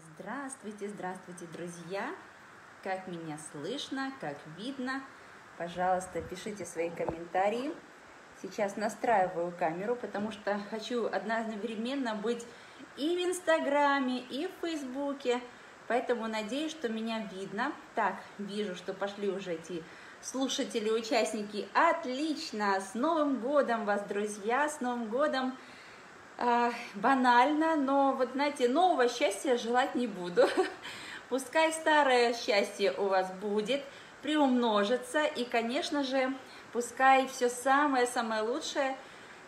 Здравствуйте, здравствуйте, друзья! Как меня слышно, как видно? Пожалуйста, пишите свои комментарии. Сейчас настраиваю камеру, потому что хочу одновременно быть и в Инстаграме, и в Фейсбуке. Поэтому надеюсь, что меня видно. Так, вижу, что пошли уже эти слушатели, участники. Отлично! С Новым годом вас, друзья! С Новым годом! Э, банально, но вот знаете, нового счастья желать не буду. Пускай старое счастье у вас будет, приумножится, и, конечно же, пускай все самое-самое лучшее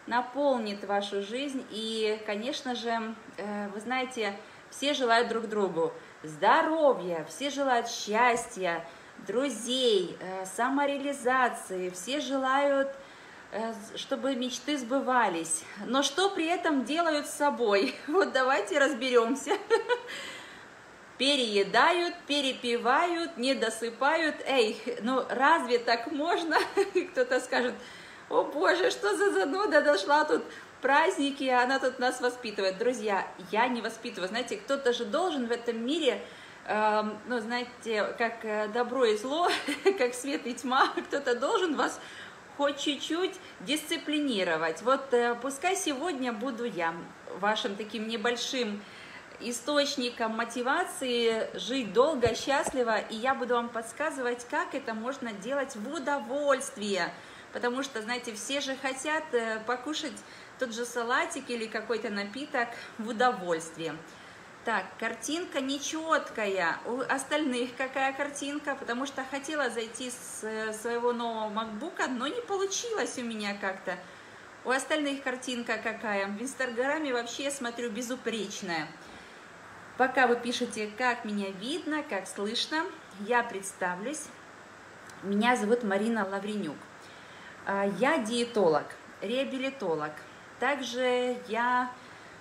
наполнит вашу жизнь, и, конечно же, э, вы знаете, все желают друг другу здоровья, все желают счастья, друзей, э, самореализации, все желают чтобы мечты сбывались. Но что при этом делают с собой? Вот давайте разберемся. Переедают, перепивают, не досыпают. Эй, ну разве так можно? Кто-то скажет, о боже, что за зануда дошла тут праздники, она тут нас воспитывает. Друзья, я не воспитываю. Знаете, кто-то же должен в этом мире э, ну, знаете, как э, добро и зло, как свет и тьма, кто-то должен вас хоть чуть-чуть дисциплинировать. Вот э, пускай сегодня буду я вашим таким небольшим источником мотивации жить долго, счастливо, и я буду вам подсказывать, как это можно делать в удовольствие. Потому что, знаете, все же хотят э, покушать тот же салатик или какой-то напиток в удовольствие. Так, картинка нечеткая. У остальных какая картинка? Потому что хотела зайти с э, своего нового макбука, но не получилось у меня как-то. У остальных картинка какая? В инстаграме вообще, смотрю, безупречная. Пока вы пишете, как меня видно, как слышно, я представлюсь. Меня зовут Марина Лавренюк. А, я диетолог, реабилитолог. Также я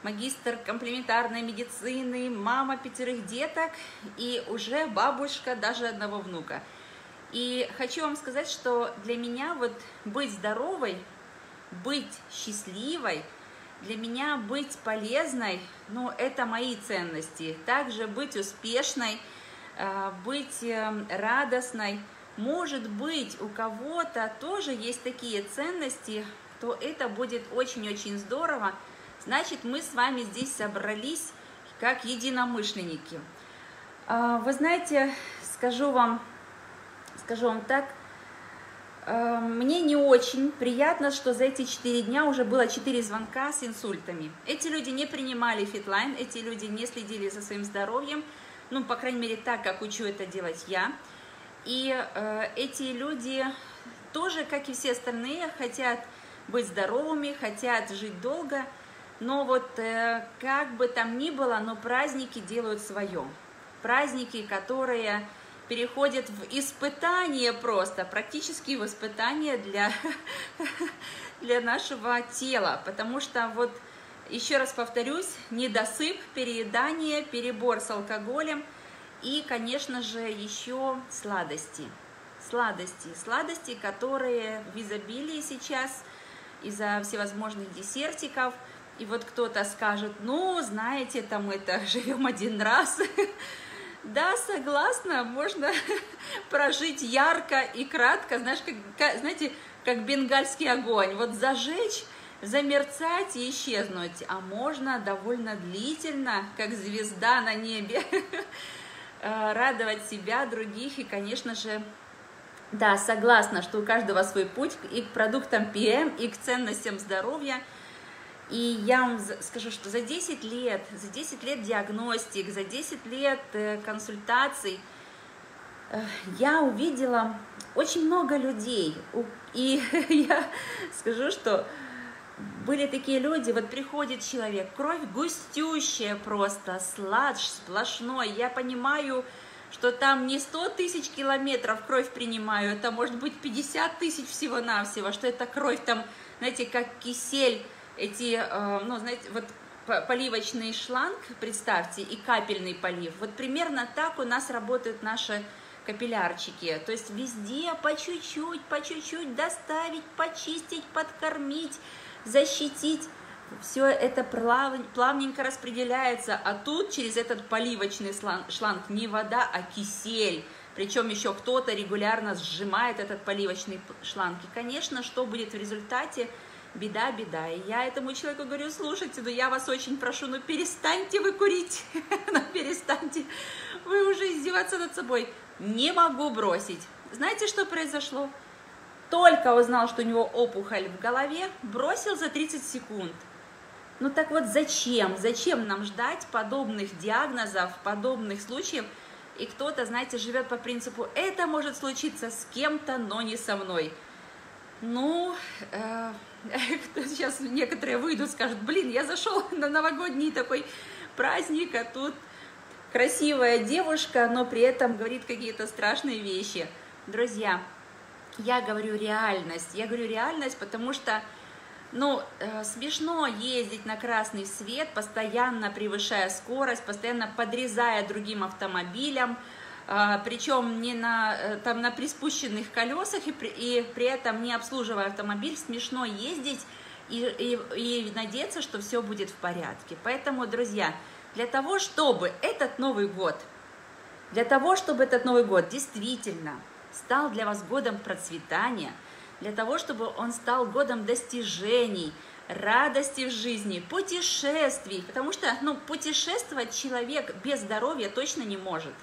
магистр комплементарной медицины, мама пятерых деток и уже бабушка даже одного внука. И хочу вам сказать, что для меня вот быть здоровой, быть счастливой, для меня быть полезной, ну, это мои ценности. Также быть успешной, э, быть э, радостной. Может быть, у кого-то тоже есть такие ценности, то это будет очень-очень здорово, Значит, мы с вами здесь собрались как единомышленники. А, вы знаете, скажу вам, скажу вам так, а, мне не очень приятно, что за эти четыре дня уже было четыре звонка с инсультами. Эти люди не принимали FitLine, эти люди не следили за своим здоровьем, ну, по крайней мере, так, как учу это делать я. И э, эти люди тоже, как и все остальные, хотят быть здоровыми, хотят жить долго – но вот э, как бы там ни было, но праздники делают свое. Праздники, которые переходят в испытание просто, практически в испытание для, для нашего тела. Потому что вот, еще раз повторюсь, недосып, переедание, перебор с алкоголем и, конечно же, еще сладости. Сладости, сладости, которые в изобилии сейчас из-за всевозможных десертиков – и вот кто-то скажет, ну, знаете, там это, живем один раз. Да, согласна, можно прожить ярко и кратко, знаешь, как, знаете, как бенгальский огонь, вот зажечь, замерцать и исчезнуть, а можно довольно длительно, как звезда на небе, э, радовать себя, других. И, конечно же, да, согласна, что у каждого свой путь и к продуктам ПМ, и к ценностям здоровья – и я вам скажу, что за 10 лет, за 10 лет диагностик, за 10 лет э, консультаций э, я увидела очень много людей. И я скажу, что были такие люди, вот приходит человек, кровь густющая просто, сладж сплошной. Я понимаю, что там не 100 тысяч километров кровь принимаю, это может быть 50 тысяч всего-навсего, что это кровь там, знаете, как кисель эти, э, ну, знаете, вот поливочный шланг, представьте, и капельный полив. Вот примерно так у нас работают наши капиллярчики. То есть везде по чуть-чуть, по чуть-чуть доставить, почистить, подкормить, защитить. все это плав, плавненько распределяется, а тут через этот поливочный шланг, шланг не вода, а кисель. Причем еще кто-то регулярно сжимает этот поливочный шланг. И, конечно, что будет в результате? Беда, беда. И я этому человеку говорю, слушайте, ну я вас очень прошу, ну перестаньте вы курить, ну перестаньте вы уже издеваться над собой. Не могу бросить. Знаете, что произошло? Только узнал, что у него опухоль в голове, бросил за 30 секунд. Ну так вот зачем? Зачем нам ждать подобных диагнозов, подобных случаев? И кто-то, знаете, живет по принципу, это может случиться с кем-то, но не со мной. Ну, э, сейчас некоторые выйдут, скажут, блин, я зашел на новогодний такой праздник, а тут красивая девушка, но при этом говорит какие-то страшные вещи. Друзья, я говорю реальность. Я говорю реальность, потому что ну, э, смешно ездить на красный свет, постоянно превышая скорость, постоянно подрезая другим автомобилям, причем не на, э, там, на приспущенных колесах и при, и при этом не обслуживая автомобиль, смешно ездить и, и, и надеяться, что все будет в порядке. Поэтому, друзья, для того, чтобы этот Новый год, для того, чтобы этот Новый год действительно стал для вас годом процветания – для того, чтобы он стал годом достижений, радости в жизни, путешествий, потому что ну, путешествовать человек без здоровья точно не может.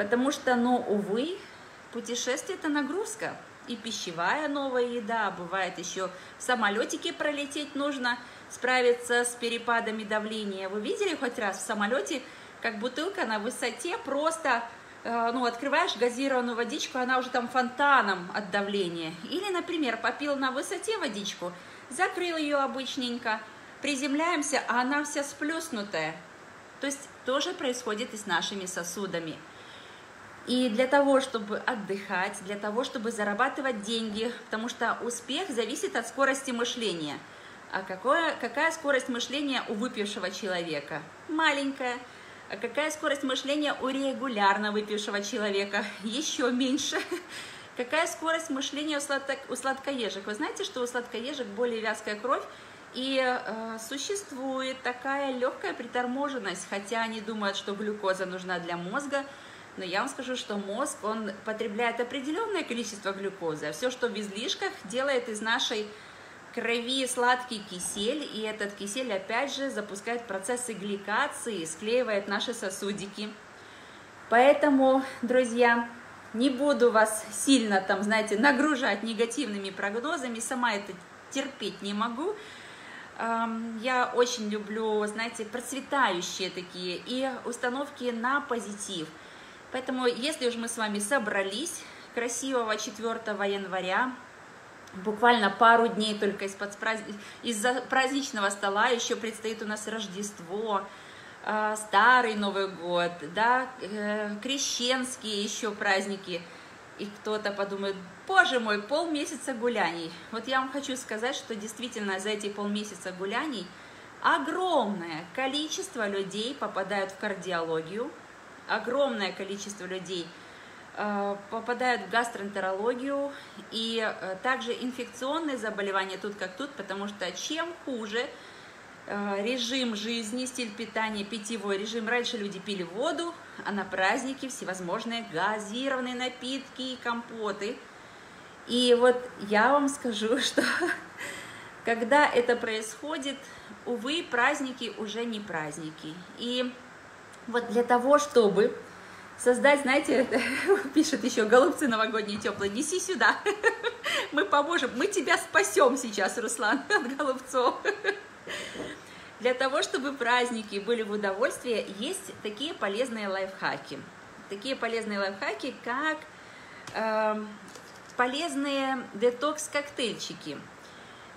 Потому что, ну, увы, путешествие – это нагрузка. И пищевая новая еда, бывает еще в самолетике пролететь нужно, справиться с перепадами давления. Вы видели хоть раз в самолете, как бутылка на высоте просто Э, ну, открываешь газированную водичку, она уже там фонтаном от давления. Или, например, попил на высоте водичку, закрыл ее обычненько, приземляемся, а она вся сплюснутая. То есть тоже происходит и с нашими сосудами. И для того, чтобы отдыхать, для того, чтобы зарабатывать деньги, потому что успех зависит от скорости мышления. А какое, какая скорость мышления у выпившего человека? Маленькая. А какая скорость мышления у регулярно выпившего человека? Еще меньше. Какая скорость мышления у, сладко, у сладкоежек? Вы знаете, что у сладкоежек более вязкая кровь, и э, существует такая легкая приторможенность, хотя они думают, что глюкоза нужна для мозга, но я вам скажу, что мозг, он потребляет определенное количество глюкозы, а все, что в излишках, делает из нашей крови сладкий кисель, и этот кисель опять же запускает процессы гликации, склеивает наши сосудики. Поэтому, друзья, не буду вас сильно там, знаете, нагружать негативными прогнозами, сама это терпеть не могу. Я очень люблю, знаете, процветающие такие и установки на позитив. Поэтому, если уж мы с вами собрались красивого 4 января, буквально пару дней только из-под из-за праздничного стола еще предстоит у нас Рождество, а, Старый Новый год, да, э, крещенские еще праздники. И кто-то подумает, боже мой, полмесяца гуляний. Вот я вам хочу сказать, что действительно за эти полмесяца гуляний огромное количество людей попадают в кардиологию, огромное количество людей – Э, попадают в гастроэнтерологию и э, также инфекционные заболевания тут как тут, потому что чем хуже э, режим жизни, стиль питания, питьевой режим. Раньше люди пили воду, а на праздники всевозможные газированные напитки и компоты. И вот я вам скажу, что когда это происходит, увы, праздники уже не праздники. И вот для того, чтобы создать, знаете, пишет еще, голубцы новогодние теплые, неси сюда, мы поможем, мы тебя спасем сейчас, Руслан, от голубцов. Для того, чтобы праздники были в удовольствие, есть такие полезные лайфхаки. Такие полезные лайфхаки, как э, полезные детокс-коктейльчики.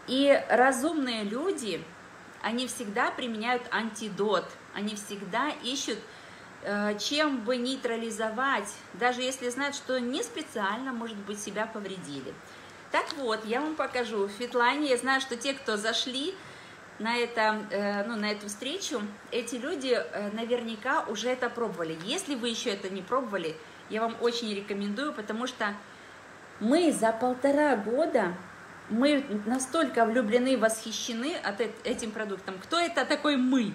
И разумные люди, они всегда применяют антидот, они всегда ищут Э, чем бы нейтрализовать, даже если знают, что не специально, может быть, себя повредили. Так вот, я вам покажу. В Фитлайне я знаю, что те, кто зашли на, это, э, ну, на эту встречу, эти люди э, наверняка уже это пробовали. Если вы еще это не пробовали, я вам очень рекомендую, потому что мы за полтора года мы настолько влюблены, восхищены от этим продуктом. Кто это такой мы?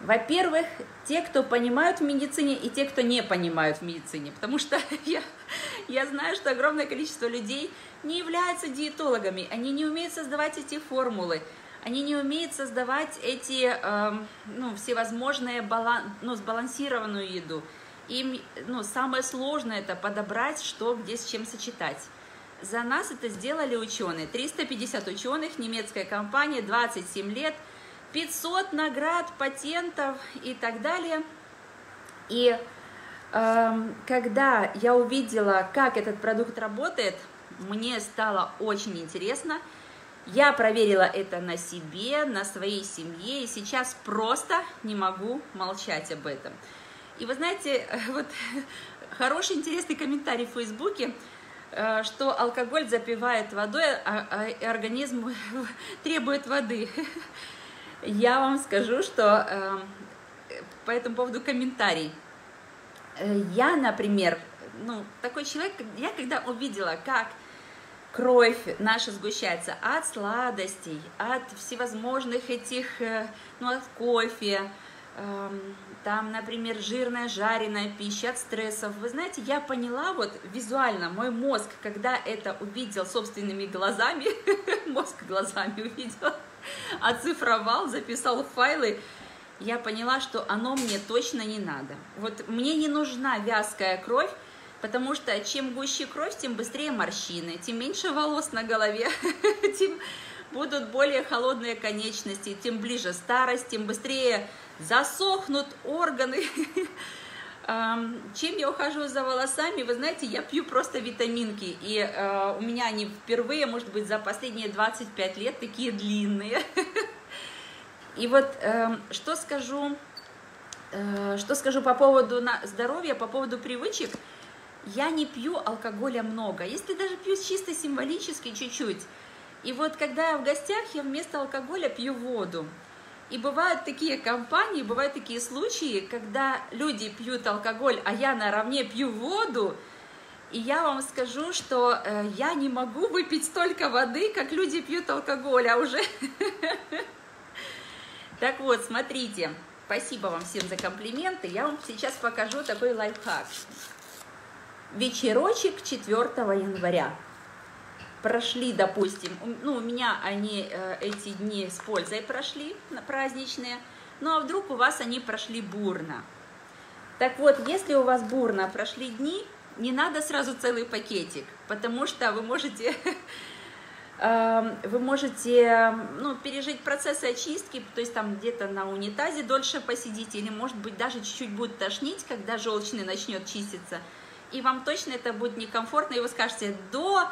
Во-первых, те, кто понимают в медицине, и те, кто не понимают в медицине. Потому что я, я знаю, что огромное количество людей не являются диетологами, они не умеют создавать эти формулы, они не умеют создавать эти э, ну, всевозможные балан, ну, сбалансированную еду. Им ну, самое сложное это подобрать, что где с чем сочетать. За нас это сделали ученые. 350 ученых, немецкая компания, 27 лет, 500 наград, патентов и так далее. И э, когда я увидела, как этот продукт работает, мне стало очень интересно. Я проверила это на себе, на своей семье, и сейчас просто не могу молчать об этом. И вы знаете, вот хороший, интересный комментарий в Фейсбуке – что алкоголь запивает водой, а, а организм требует воды. Я вам скажу, что э, по этому поводу комментарий. Э, я, например, ну, такой человек, я когда увидела, как кровь наша сгущается от сладостей, от всевозможных этих, ну, от кофе, эм, там, например, жирная, жареная пища от стрессов. Вы знаете, я поняла вот визуально, мой мозг, когда это увидел собственными глазами, мозг глазами увидел, оцифровал, записал файлы, я поняла, что оно мне точно не надо. Вот мне не нужна вязкая кровь, потому что чем гуще кровь, тем быстрее морщины, тем меньше волос на голове, тем будут более холодные конечности, тем ближе старость, тем быстрее засохнут органы. Чем я ухаживаю за волосами? Вы знаете, я пью просто витаминки, и э, у меня они впервые, может быть, за последние 25 лет такие длинные. И вот эм, что скажу, э, что скажу по поводу здоровья, по поводу привычек, я не пью алкоголя много, если даже пью чисто символически чуть-чуть. И вот когда я в гостях, я вместо алкоголя пью воду. И бывают такие компании, бывают такие случаи, когда люди пьют алкоголь, а я наравне пью воду, и я вам скажу, что э, я не могу выпить столько воды, как люди пьют алкоголь, а уже... Так вот, смотрите, спасибо вам всем за комплименты. Я вам сейчас покажу такой лайфхак. Вечерочек 4 января прошли, допустим, ну, у меня они э, эти дни с пользой прошли, праздничные, ну, а вдруг у вас они прошли бурно. Так вот, если у вас бурно прошли дни, не надо сразу целый пакетик, потому что вы можете, эм, вы можете ну, пережить процесс очистки, то есть там где-то на унитазе дольше посидите, или может быть даже чуть-чуть будет тошнить, когда желчный начнет чиститься, и вам точно это будет некомфортно, и вы скажете, до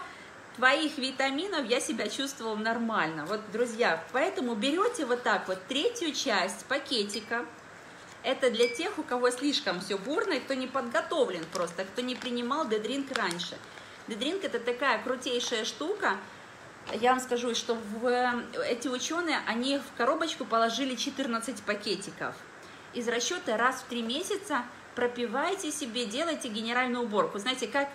твоих витаминов я себя чувствовал нормально. Вот, друзья, поэтому берете вот так вот третью часть пакетика. Это для тех, у кого слишком все бурно, и кто не подготовлен просто, кто не принимал дедринг раньше. Дедринг это такая крутейшая штука. Я вам скажу, что в, эти ученые, они в коробочку положили 14 пакетиков. Из расчета раз в три месяца пропивайте себе, делайте генеральную уборку. Знаете, как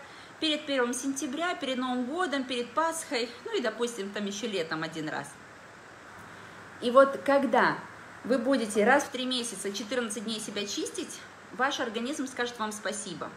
перед 1 сентября, перед Новым годом, перед Пасхой, ну и, допустим, там еще летом один раз. И вот когда вы будете раз в 3 месяца, 14 дней себя чистить, ваш организм скажет вам спасибо.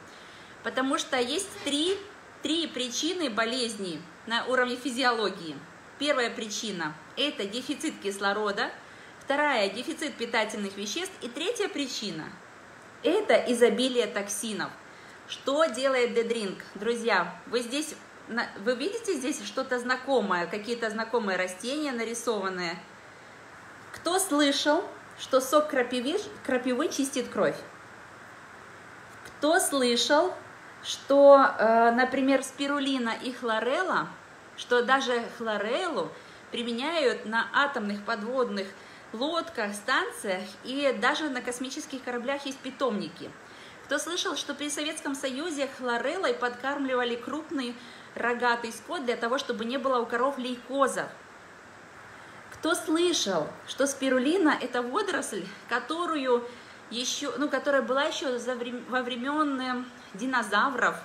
Потому что есть три, три причины болезней на уровне физиологии. Первая причина – это дефицит кислорода, вторая – дефицит питательных веществ, и третья причина – это изобилие токсинов – что делает Дедринг? Друзья, вы здесь, вы видите здесь что-то знакомое, какие-то знакомые растения нарисованные? Кто слышал, что сок крапивы, крапивы чистит кровь? Кто слышал, что, э, например, спирулина и хлорелла, что даже хлореллу применяют на атомных подводных лодках, станциях и даже на космических кораблях есть питомники – кто слышал, что при Советском Союзе хлореллой подкармливали крупный рогатый скот для того, чтобы не было у коров лейкоза? Кто слышал, что спирулина – это водоросль, которую еще, ну, которая была еще во времен э, динозавров?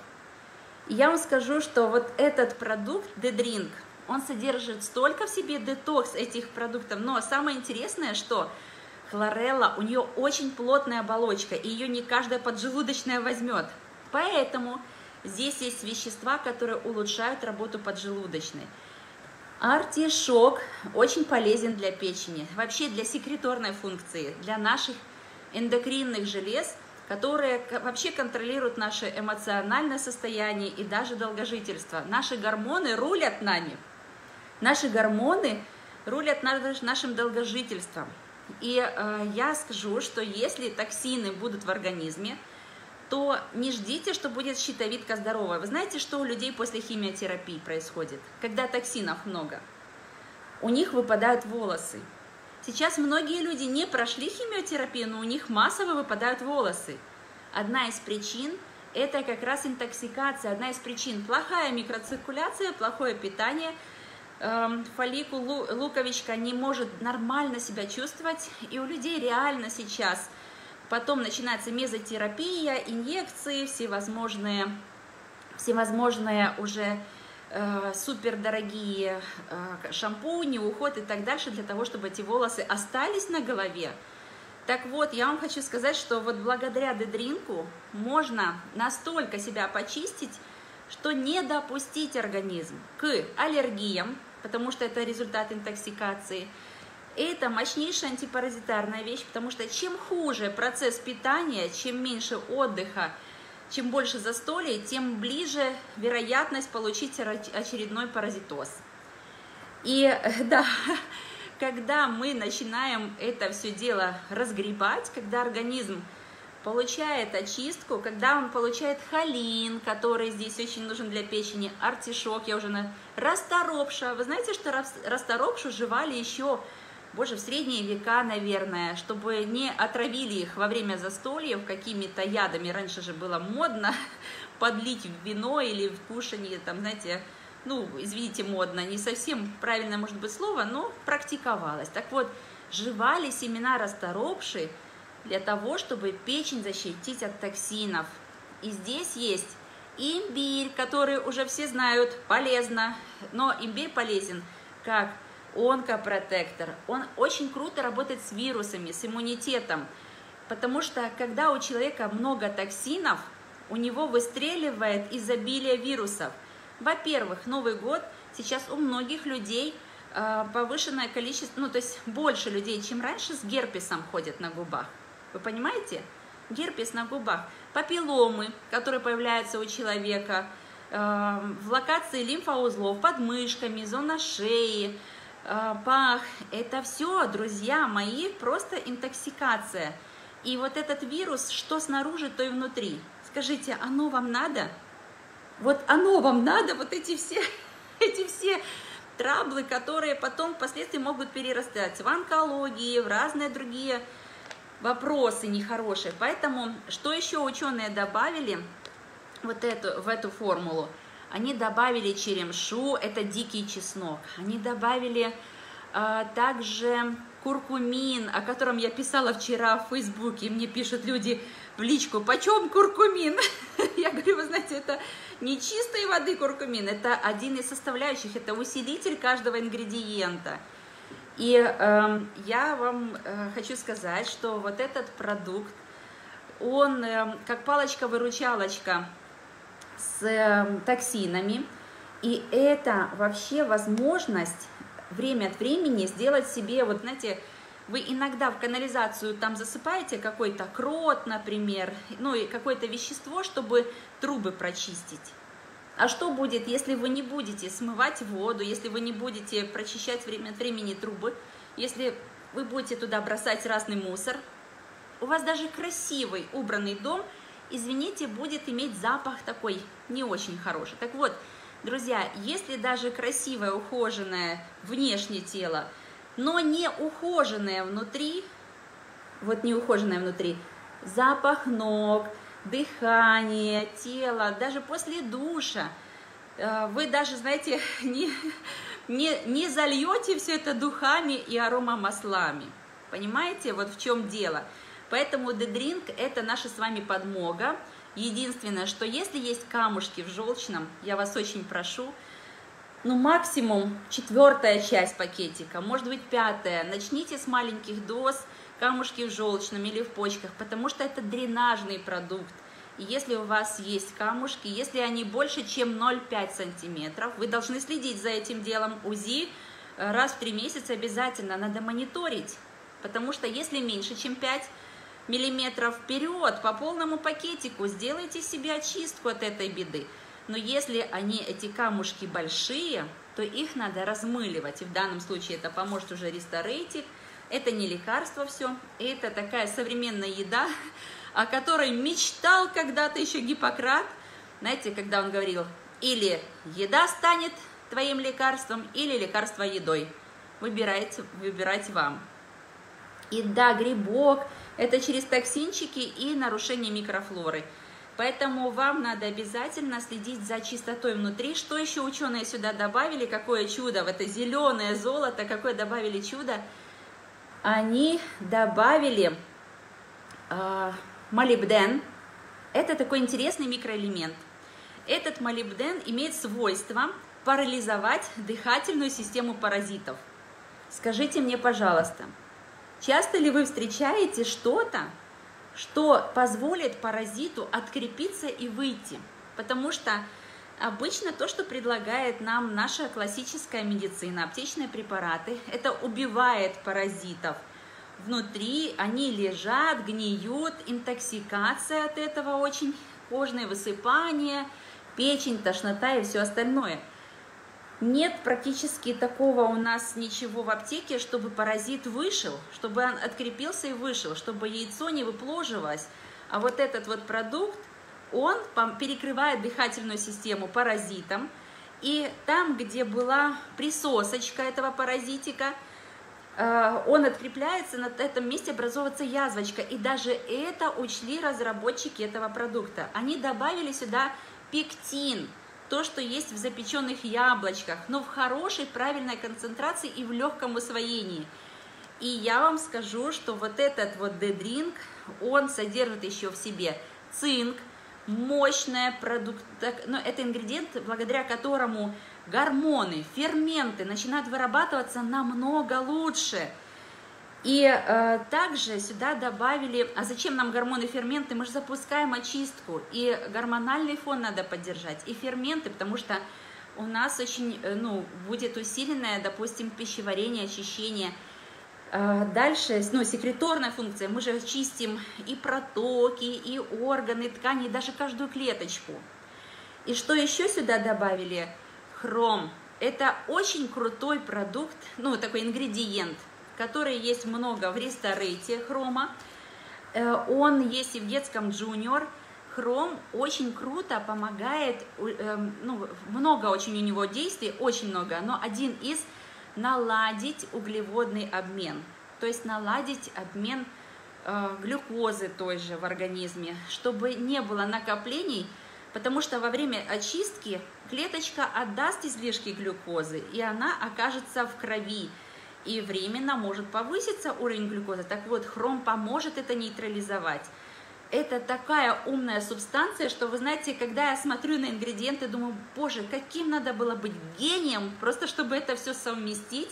Я вам скажу, что вот этот продукт, Дедринг, Он содержит столько в себе детокс этих продуктов, но самое интересное, что хлорелла, у нее очень плотная оболочка, и ее не каждая поджелудочная возьмет. Поэтому здесь есть вещества, которые улучшают работу поджелудочной. Артишок очень полезен для печени, вообще для секреторной функции, для наших эндокринных желез, которые вообще контролируют наше эмоциональное состояние и даже долгожительство. Наши гормоны рулят нами. Наши гормоны рулят нашим долгожительством. И э, я скажу, что если токсины будут в организме, то не ждите, что будет щитовидка здоровая. Вы знаете, что у людей после химиотерапии происходит? Когда токсинов много. У них выпадают волосы. Сейчас многие люди не прошли химиотерапию, но у них массово выпадают волосы. Одна из причин – это как раз интоксикация. Одна из причин – плохая микроциркуляция, плохое питание. Эм, фолликул, луковичка не может нормально себя чувствовать. И у людей реально сейчас – Потом начинается мезотерапия, инъекции, всевозможные, всевозможные уже э, супердорогие э, шампуни, уход и так дальше, для того, чтобы эти волосы остались на голове. Так вот, я вам хочу сказать, что вот благодаря дедринку можно настолько себя почистить, что не допустить организм к аллергиям, потому что это результат интоксикации, это мощнейшая антипаразитарная вещь, потому что чем хуже процесс питания, чем меньше отдыха, чем больше застолья, тем ближе вероятность получить очередной паразитоз. И да, когда мы начинаем это все дело разгребать, когда организм получает очистку, когда он получает холин, который здесь очень нужен для печени, артишок, я уже на расторопша. Вы знаете, что расторопшу жевали еще боже, в средние века, наверное, чтобы не отравили их во время застольев какими-то ядами. Раньше же было модно подлить в вино или в кушанье, там, знаете, ну, извините, модно, не совсем правильное, может быть, слово, но практиковалось. Так вот, жевали семена расторопши для того, чтобы печень защитить от токсинов. И здесь есть имбирь, который уже все знают, полезно, но имбирь полезен как онкопротектор. Он очень круто работает с вирусами, с иммунитетом, потому что когда у человека много токсинов, у него выстреливает изобилие вирусов. Во-первых, Новый год сейчас у многих людей э, повышенное количество, ну то есть больше людей, чем раньше, с герпесом ходят на губах. Вы понимаете? Герпес на губах. Папилломы, которые появляются у человека, э, в локации лимфоузлов, под мышками, зона шеи, а, пах, это все, друзья мои, просто интоксикация. И вот этот вирус, что снаружи, то и внутри. Скажите, оно вам надо? Вот оно вам надо, вот эти все, эти все траблы, которые потом впоследствии могут перерастать в онкологии, в разные другие вопросы нехорошие. Поэтому, что еще ученые добавили вот эту, в эту формулу? Они добавили черемшу, это дикий чеснок. Они добавили а, также куркумин, о котором я писала вчера в Фейсбуке. Мне пишут люди в личку, почем куркумин? Я говорю, вы знаете, это не чистой воды куркумин, это один из составляющих, это усилитель каждого ингредиента. И э, я вам э, хочу сказать, что вот этот продукт, он э, как палочка-выручалочка с эм, токсинами. И это вообще возможность время от времени сделать себе, вот знаете, вы иногда в канализацию там засыпаете какой-то крот, например, ну и какое-то вещество, чтобы трубы прочистить. А что будет, если вы не будете смывать воду, если вы не будете прочищать время от времени трубы, если вы будете туда бросать разный мусор? У вас даже красивый убранный дом – извините, будет иметь запах такой не очень хороший. Так вот, друзья, если даже красивое, ухоженное внешнее тело, но не ухоженное внутри, вот не ухоженное внутри, запах ног, дыхание, тело, даже после душа, э, вы даже, знаете, не, не, не зальете все это духами и аромамаслами. Понимаете, вот в чем дело. Поэтому дедринг – это наша с вами подмога. Единственное, что если есть камушки в желчном, я вас очень прошу, ну, максимум четвертая часть пакетика, может быть, пятая. Начните с маленьких доз, камушки в желчном или в почках, потому что это дренажный продукт. И если у вас есть камушки, если они больше, чем 0,5 сантиметров, вы должны следить за этим делом. УЗИ э, раз в три месяца обязательно надо мониторить, потому что если меньше, чем 5 миллиметров вперед, по полному пакетику, сделайте себе очистку от этой беды. Но если они, эти камушки большие, то их надо размыливать. И в данном случае это поможет уже ресторейтик. Это не лекарство все, это такая современная еда, о которой мечтал когда-то еще Гиппократ. Знаете, когда он говорил, или еда станет твоим лекарством, или лекарство едой. Выбирайте, выбирайте вам. И да, грибок – это через токсинчики и нарушение микрофлоры – Поэтому вам надо обязательно следить за чистотой внутри. Что еще ученые сюда добавили? Какое чудо? В это зеленое золото, какое добавили чудо? Они добавили э, молибден. Это такой интересный микроэлемент. Этот молибден имеет свойство парализовать дыхательную систему паразитов. Скажите мне, пожалуйста, часто ли вы встречаете что-то, что позволит паразиту открепиться и выйти. Потому что обычно то, что предлагает нам наша классическая медицина, аптечные препараты, это убивает паразитов. Внутри они лежат, гниют, интоксикация от этого очень, кожные высыпания, печень, тошнота и все остальное – нет практически такого у нас ничего в аптеке, чтобы паразит вышел, чтобы он открепился и вышел, чтобы яйцо не выпложивалось. А вот этот вот продукт, он перекрывает дыхательную систему паразитом. И там, где была присосочка этого паразитика, э, он открепляется, на этом месте образовывается язвочка. И даже это учли разработчики этого продукта. Они добавили сюда пектин – то, что есть в запеченных яблочках, но в хорошей, правильной концентрации и в легком усвоении. И я вам скажу, что вот этот вот дедринг, он содержит еще в себе цинк, мощная продукт, но это ингредиент, благодаря которому гормоны, ферменты начинают вырабатываться намного лучше – и э, также сюда добавили, а зачем нам гормоны ферменты? Мы же запускаем очистку, и гормональный фон надо поддержать, и ферменты, потому что у нас очень, э, ну, будет усиленное, допустим, пищеварение, очищение. Э, дальше, ну, секреторная функция, мы же чистим и протоки, и органы, ткани, и даже каждую клеточку. И что еще сюда добавили? Хром. Это очень крутой продукт, ну, такой ингредиент – который есть много в ресторейте хрома. Э, он есть и в детском джуниор. Хром очень круто помогает, эм, ну, много очень у него действий, очень много, но один из наладить углеводный обмен, то есть наладить обмен э, глюкозы той же в организме, чтобы не было накоплений, потому что во время очистки клеточка отдаст излишки глюкозы, и она окажется в крови, и временно может повыситься уровень глюкозы. Так вот, хром поможет это нейтрализовать. Это такая умная субстанция, что вы знаете, когда я смотрю на ингредиенты, думаю, боже, каким надо было быть гением, просто чтобы это все совместить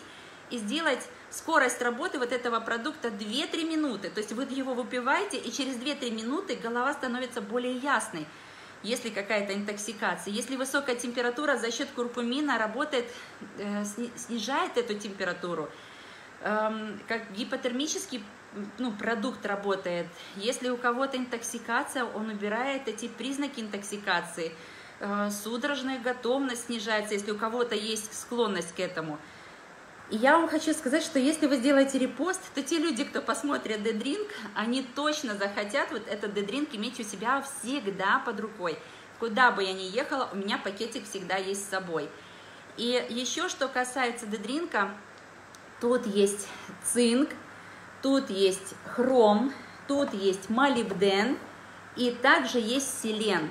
и сделать скорость работы вот этого продукта 2-3 минуты. То есть вы его выпиваете, и через 2-3 минуты голова становится более ясной если какая-то интоксикация. Если высокая температура за счет куркумина работает, э, снижает эту температуру, эм, как гипотермический ну, продукт работает. Если у кого-то интоксикация, он убирает эти признаки интоксикации. Э, судорожная готовность снижается, если у кого-то есть склонность к этому – и я вам хочу сказать, что если вы сделаете репост, то те люди, кто посмотрит Дедринг, они точно захотят вот этот Дедринг иметь у себя всегда под рукой. Куда бы я ни ехала, у меня пакетик всегда есть с собой. И еще что касается Дедринка, тут есть цинк, тут есть хром, тут есть молибден и также есть селен.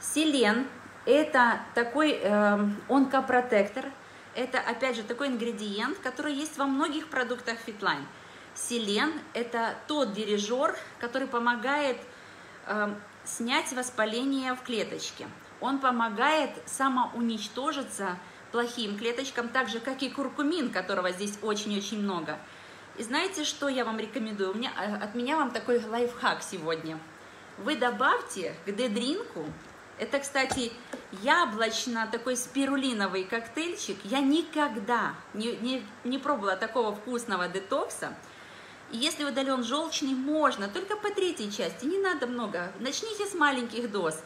Селен – это такой э, онкопротектор – это, опять же, такой ингредиент, который есть во многих продуктах Fitline. Селен – это тот дирижер, который помогает э, снять воспаление в клеточке. Он помогает самоуничтожиться плохим клеточкам, так же, как и куркумин, которого здесь очень-очень много. И знаете, что я вам рекомендую? У меня, э, от меня вам такой лайфхак сегодня. Вы добавьте к дедринку, это, кстати, яблочно такой спирулиновый коктейльчик. Я никогда не, не, не пробовала такого вкусного детокса. И если удален желчный, можно, только по третьей части, не надо много. Начните с маленьких доз.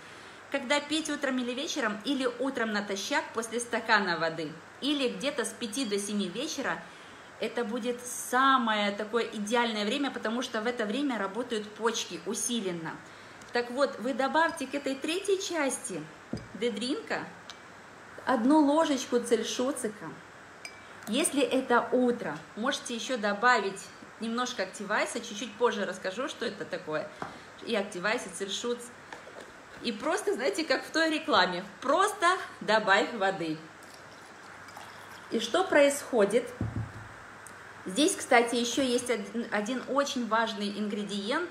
Когда пить утром или вечером, или утром натощак после стакана воды, или где-то с 5 до 7 вечера, это будет самое такое идеальное время, потому что в это время работают почки усиленно. Так вот, вы добавьте к этой третьей части дедринка одну ложечку цельшуцика. Если это утро, можете еще добавить немножко активайса, чуть-чуть позже расскажу, что это такое. И активайс, и цельшуц. И просто, знаете, как в той рекламе, просто добавь воды. И что происходит? Здесь, кстати, еще есть один, один очень важный ингредиент.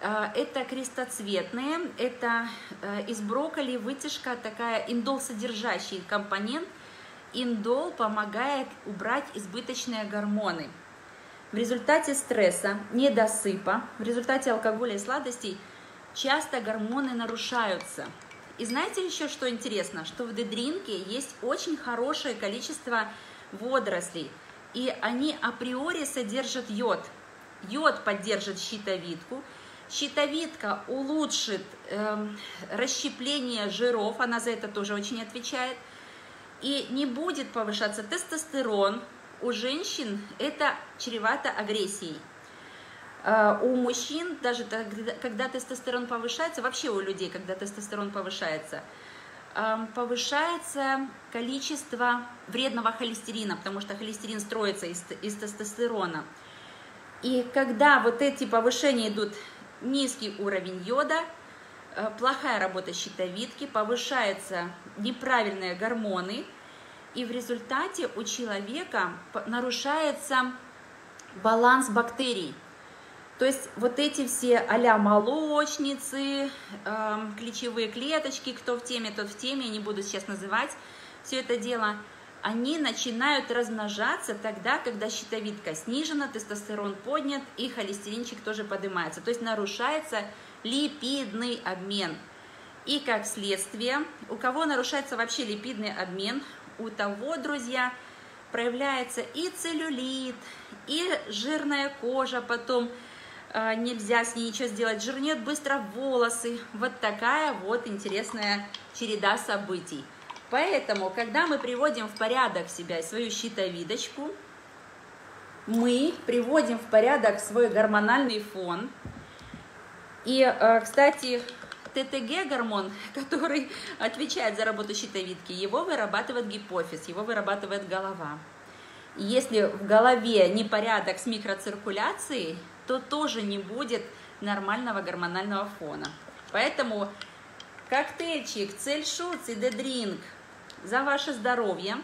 А, это крестоцветные, это э, из брокколи вытяжка, такая индол содержащий компонент. Индол помогает убрать избыточные гормоны. В результате стресса, недосыпа, в результате алкоголя и сладостей часто гормоны нарушаются. И знаете еще, что интересно? Что в дедринке есть очень хорошее количество водорослей, и они априори содержат йод. Йод поддержит щитовидку, щитовидка улучшит э, расщепление жиров, она за это тоже очень отвечает, и не будет повышаться тестостерон, у женщин это чревато агрессией. А, у мужчин, даже когда тестостерон повышается, вообще у людей, когда тестостерон повышается, повышается количество вредного холестерина, потому что холестерин строится из, из тестостерона. И когда вот эти повышения идут, низкий уровень йода, э, плохая работа щитовидки, повышаются неправильные гормоны – и в результате у человека нарушается баланс бактерий. То есть вот эти все а молочницы, э, ключевые клеточки, кто в теме, тот в теме, я не буду сейчас называть все это дело, они начинают размножаться тогда, когда щитовидка снижена, тестостерон поднят и холестеринчик тоже поднимается. То есть нарушается липидный обмен. И как следствие, у кого нарушается вообще липидный обмен, у того, друзья, проявляется и целлюлит, и жирная кожа, потом нельзя с ней ничего сделать, жирнет быстро волосы. Вот такая вот интересная череда событий. Поэтому, когда мы приводим в порядок себя свою щитовидочку, мы приводим в порядок свой гормональный фон. И, э, кстати, ТТГ гормон, который отвечает за работу щитовидки, его вырабатывает гипофиз, его вырабатывает голова. И если в голове непорядок с микроциркуляцией, то тоже не будет нормального гормонального фона. Поэтому коктейльчик, цельшуц и дедринг за ваше здоровье.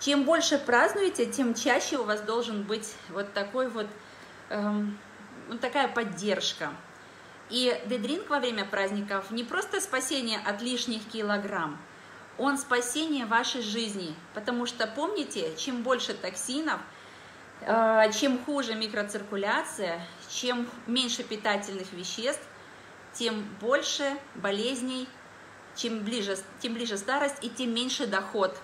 Чем больше празднуете, тем чаще у вас должен быть вот такой вот, эм, вот такая поддержка. И дедринг во время праздников не просто спасение от лишних килограмм, он спасение вашей жизни. Потому что помните, чем больше токсинов, чем хуже микроциркуляция, чем меньше питательных веществ, тем больше болезней, чем ближе, тем ближе старость и тем меньше доход.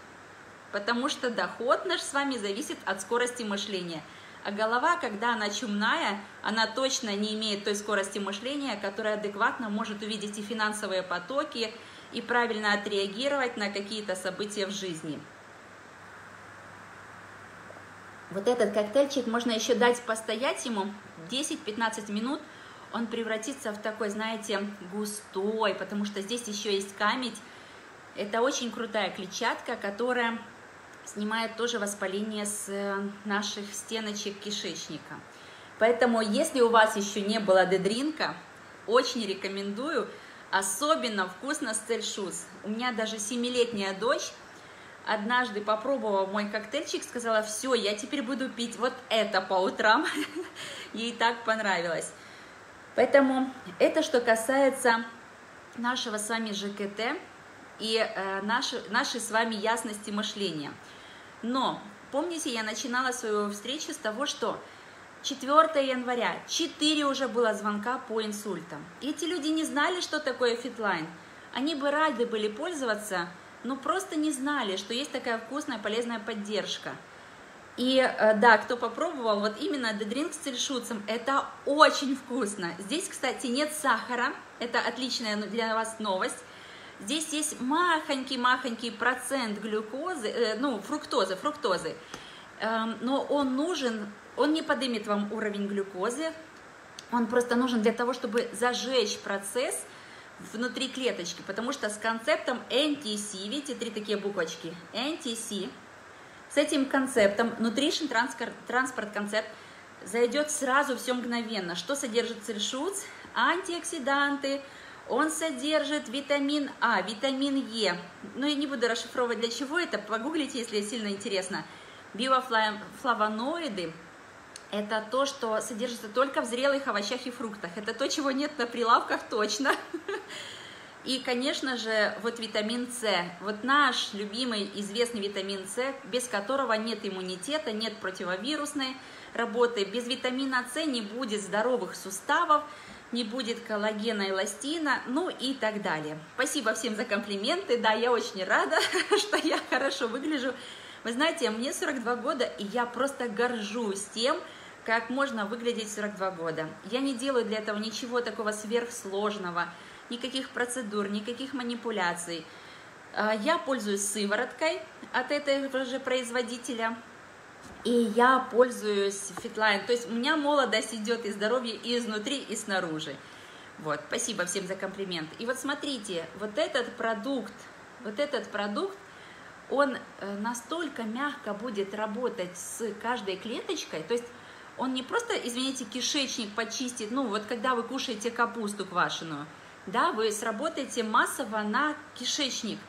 Потому что доход наш с вами зависит от скорости мышления – а голова, когда она чумная, она точно не имеет той скорости мышления, которая адекватно может увидеть и финансовые потоки, и правильно отреагировать на какие-то события в жизни. Вот этот коктейльчик можно еще дать постоять ему 10-15 минут, он превратится в такой, знаете, густой, потому что здесь еще есть камень. Это очень крутая клетчатка, которая снимает тоже воспаление с э, наших стеночек кишечника. Поэтому, если у вас еще не было дедринка, очень рекомендую, особенно вкусно с цельшус. У меня даже 7-летняя дочь однажды попробовала мой коктейльчик, сказала, все, я теперь буду пить вот это по утрам. Ей так понравилось. Поэтому это что касается нашего с вами ЖКТ. и э, наши, нашей с вами ясности мышления. Но, помните, я начинала свою встречу с того, что 4 января, 4 уже было звонка по инсультам. Эти люди не знали, что такое FitLine. Они бы рады были пользоваться, но просто не знали, что есть такая вкусная, полезная поддержка. И э, да, кто попробовал, вот именно дедринг с цельшутцем, это очень вкусно. Здесь, кстати, нет сахара, это отличная для вас новость. Здесь есть махонький-махонький процент глюкозы, э, ну, фруктозы, фруктозы. Э, но он нужен, он не поднимет вам уровень глюкозы, он просто нужен для того, чтобы зажечь процесс внутри клеточки, потому что с концептом NTC, видите, три такие буквочки, NTC, с этим концептом, Nutrition Transport концепт, зайдет сразу все мгновенно. Что содержит цельшуц? Антиоксиданты, он содержит витамин А, витамин Е. Но я не буду расшифровывать для чего это, погуглите, если сильно интересно. Биофлавоноиды – это то, что содержится только в зрелых овощах и фруктах. Это то, чего нет на прилавках точно. И, конечно же, вот витамин С. Вот наш любимый известный витамин С, без которого нет иммунитета, нет противовирусной работы. Без витамина С не будет здоровых суставов, не будет коллагена, эластина, ну и так далее. Спасибо всем за комплименты. Да, я очень рада, что я хорошо выгляжу. Вы знаете, мне 42 года, и я просто горжусь тем, как можно выглядеть 42 года. Я не делаю для этого ничего такого сверхсложного, никаких процедур, никаких манипуляций. А, я пользуюсь сывороткой от этого же производителя, и я пользуюсь Fitline. То есть у меня молодость идет и здоровье и изнутри, и снаружи. Вот, спасибо всем за комплимент. И вот смотрите, вот этот продукт, вот этот продукт, он э, настолько мягко будет работать с каждой клеточкой, то есть он не просто, извините, кишечник почистит, ну вот когда вы кушаете капусту квашеную, да, вы сработаете массово на кишечник –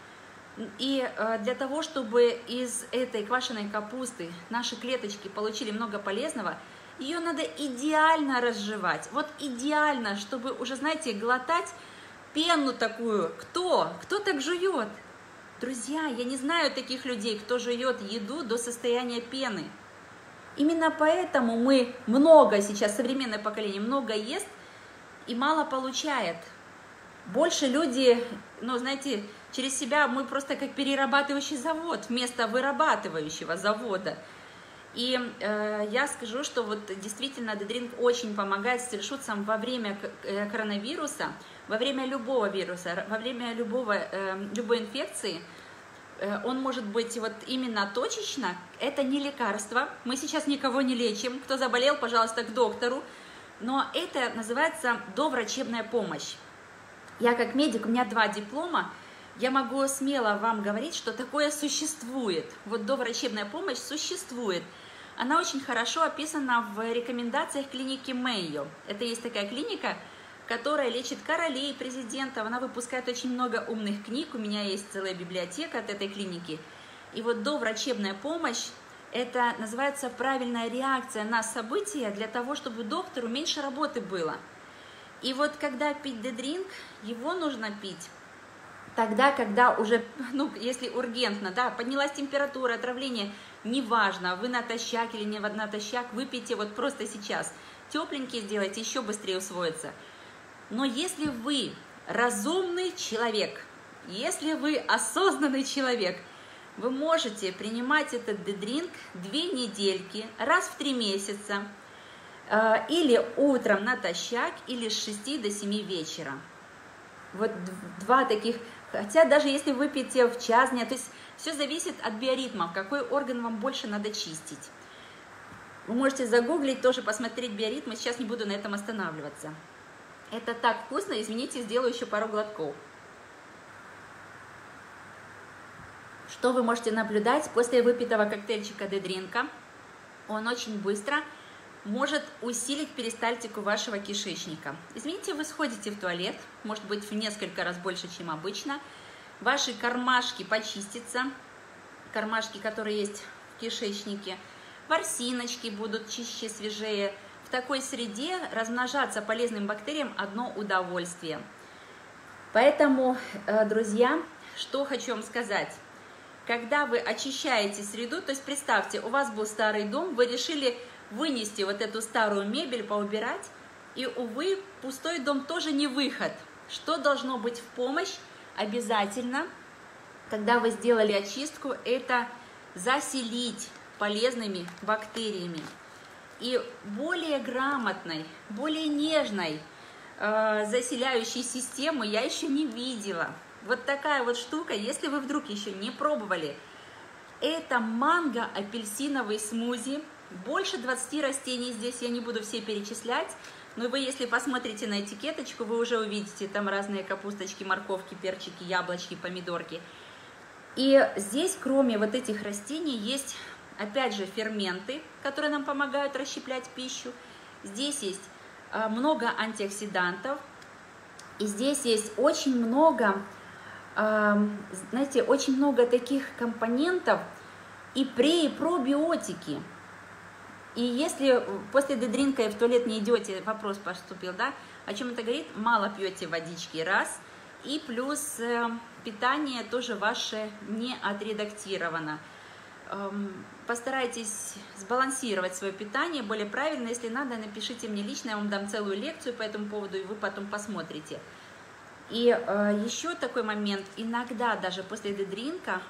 и э, для того, чтобы из этой квашеной капусты наши клеточки получили много полезного, ее надо идеально разжевать. Вот идеально, чтобы уже, знаете, глотать пену такую. Кто? Кто так жует? Друзья, я не знаю таких людей, кто жует еду до состояния пены. Именно поэтому мы много сейчас, современное поколение, много ест и мало получает. Больше люди, ну, знаете, через себя мы просто как перерабатывающий завод вместо вырабатывающего завода. И э, я скажу, что вот действительно дедринг очень помогает стрельшутцам во время э, коронавируса, во время любого вируса, во время любого, э, любой инфекции. Э, он может быть вот именно точечно, это не лекарство, мы сейчас никого не лечим, кто заболел, пожалуйста, к доктору, но это называется доврачебная помощь. Я как медик, у меня два диплома, я могу смело вам говорить, что такое существует. Вот доврачебная помощь существует. Она очень хорошо описана в рекомендациях клиники Мэйо. Это есть такая клиника, которая лечит королей, президентов. Она выпускает очень много умных книг. У меня есть целая библиотека от этой клиники. И вот доврачебная помощь это называется правильная реакция на события для того, чтобы доктору меньше работы было. И вот когда пить дедринг, его нужно пить тогда, когда уже, ну, если ургентно, да, поднялась температура, отравление, неважно, вы натощак или не натощак, выпейте вот просто сейчас. Тепленькие сделайте, еще быстрее усвоится. Но если вы разумный человек, если вы осознанный человек, вы можете принимать этот дедринг две недельки, раз в три месяца, э, или утром натощак, или с 6 до 7 вечера. Вот два таких Хотя даже если вы пьете в час дня, то есть все зависит от биоритмов, какой орган вам больше надо чистить. Вы можете загуглить, тоже посмотреть биоритмы, сейчас не буду на этом останавливаться. Это так вкусно, извините, сделаю еще пару глотков. Что вы можете наблюдать после выпитого коктейльчика дедринка? Он очень быстро может усилить перистальтику вашего кишечника. Извините, вы сходите в туалет, может быть в несколько раз больше, чем обычно. Ваши кармашки почистятся, кармашки, которые есть в кишечнике. Ворсиночки будут чище, свежее. В такой среде размножаться полезным бактериям одно удовольствие. Поэтому, э, друзья, что хочу вам сказать. Когда вы очищаете среду, то есть представьте, у вас был старый дом, вы решили вынести вот эту старую мебель, поубирать, и, увы, пустой дом тоже не выход. Что должно быть в помощь? Обязательно, когда вы сделали очистку, это заселить полезными бактериями. И более грамотной, более нежной э, заселяющей системы я еще не видела. Вот такая вот штука, если вы вдруг еще не пробовали, это манго-апельсиновый смузи. Больше 20 растений здесь, я не буду все перечислять. Но вы, если посмотрите на этикеточку, вы уже увидите там разные капусточки, морковки, перчики, яблочки, помидорки. И здесь, кроме вот этих растений, есть, опять же, ферменты, которые нам помогают расщеплять пищу. Здесь есть а, много антиоксидантов. И здесь есть очень много, знаете, очень много таких компонентов и пре- и пробиотики. И если после дедринка и в туалет не идете, вопрос поступил, да, о чем это говорит? Мало пьете водички, раз. И плюс э, питание тоже ваше не отредактировано. Эм, постарайтесь сбалансировать свое питание более правильно. Если надо, напишите мне лично, я вам дам целую лекцию по этому поводу, и вы потом посмотрите. И э, еще такой момент, иногда даже после дедринка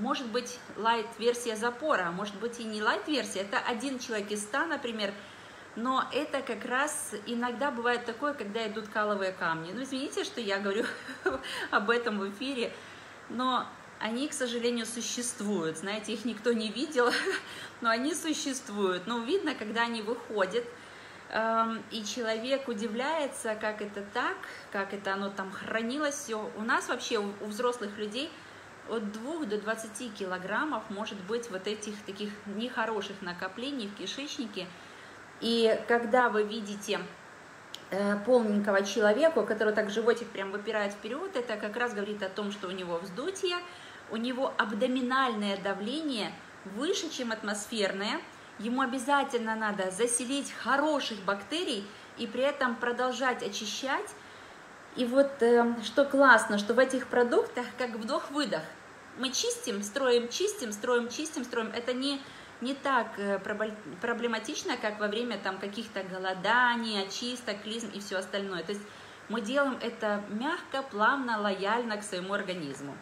может быть лайт-версия запора, может быть и не лайт-версия, это один человек из ста, например, но это как раз иногда бывает такое, когда идут каловые камни. Ну, извините, что я говорю об этом в эфире, но они, к сожалению, существуют. Знаете, их никто не видел, но они существуют. Но видно, когда они выходят, эм, и человек удивляется, как это так, как это оно там хранилось все. У нас вообще, у взрослых людей – от 2 до 20 килограммов может быть вот этих таких нехороших накоплений в кишечнике. И когда вы видите э, полненького человека, у которого так животик прям выпирает вперед, это как раз говорит о том, что у него вздутие, у него абдоминальное давление выше, чем атмосферное, ему обязательно надо заселить хороших бактерий и при этом продолжать очищать. И вот э, что классно, что в этих продуктах как вдох-выдох мы чистим, строим, чистим, строим, чистим, строим. Это не, не так э, проблематично, как во время там каких-то голоданий, очисток, клизм и все остальное. То есть мы делаем это мягко, плавно, лояльно к своему организму.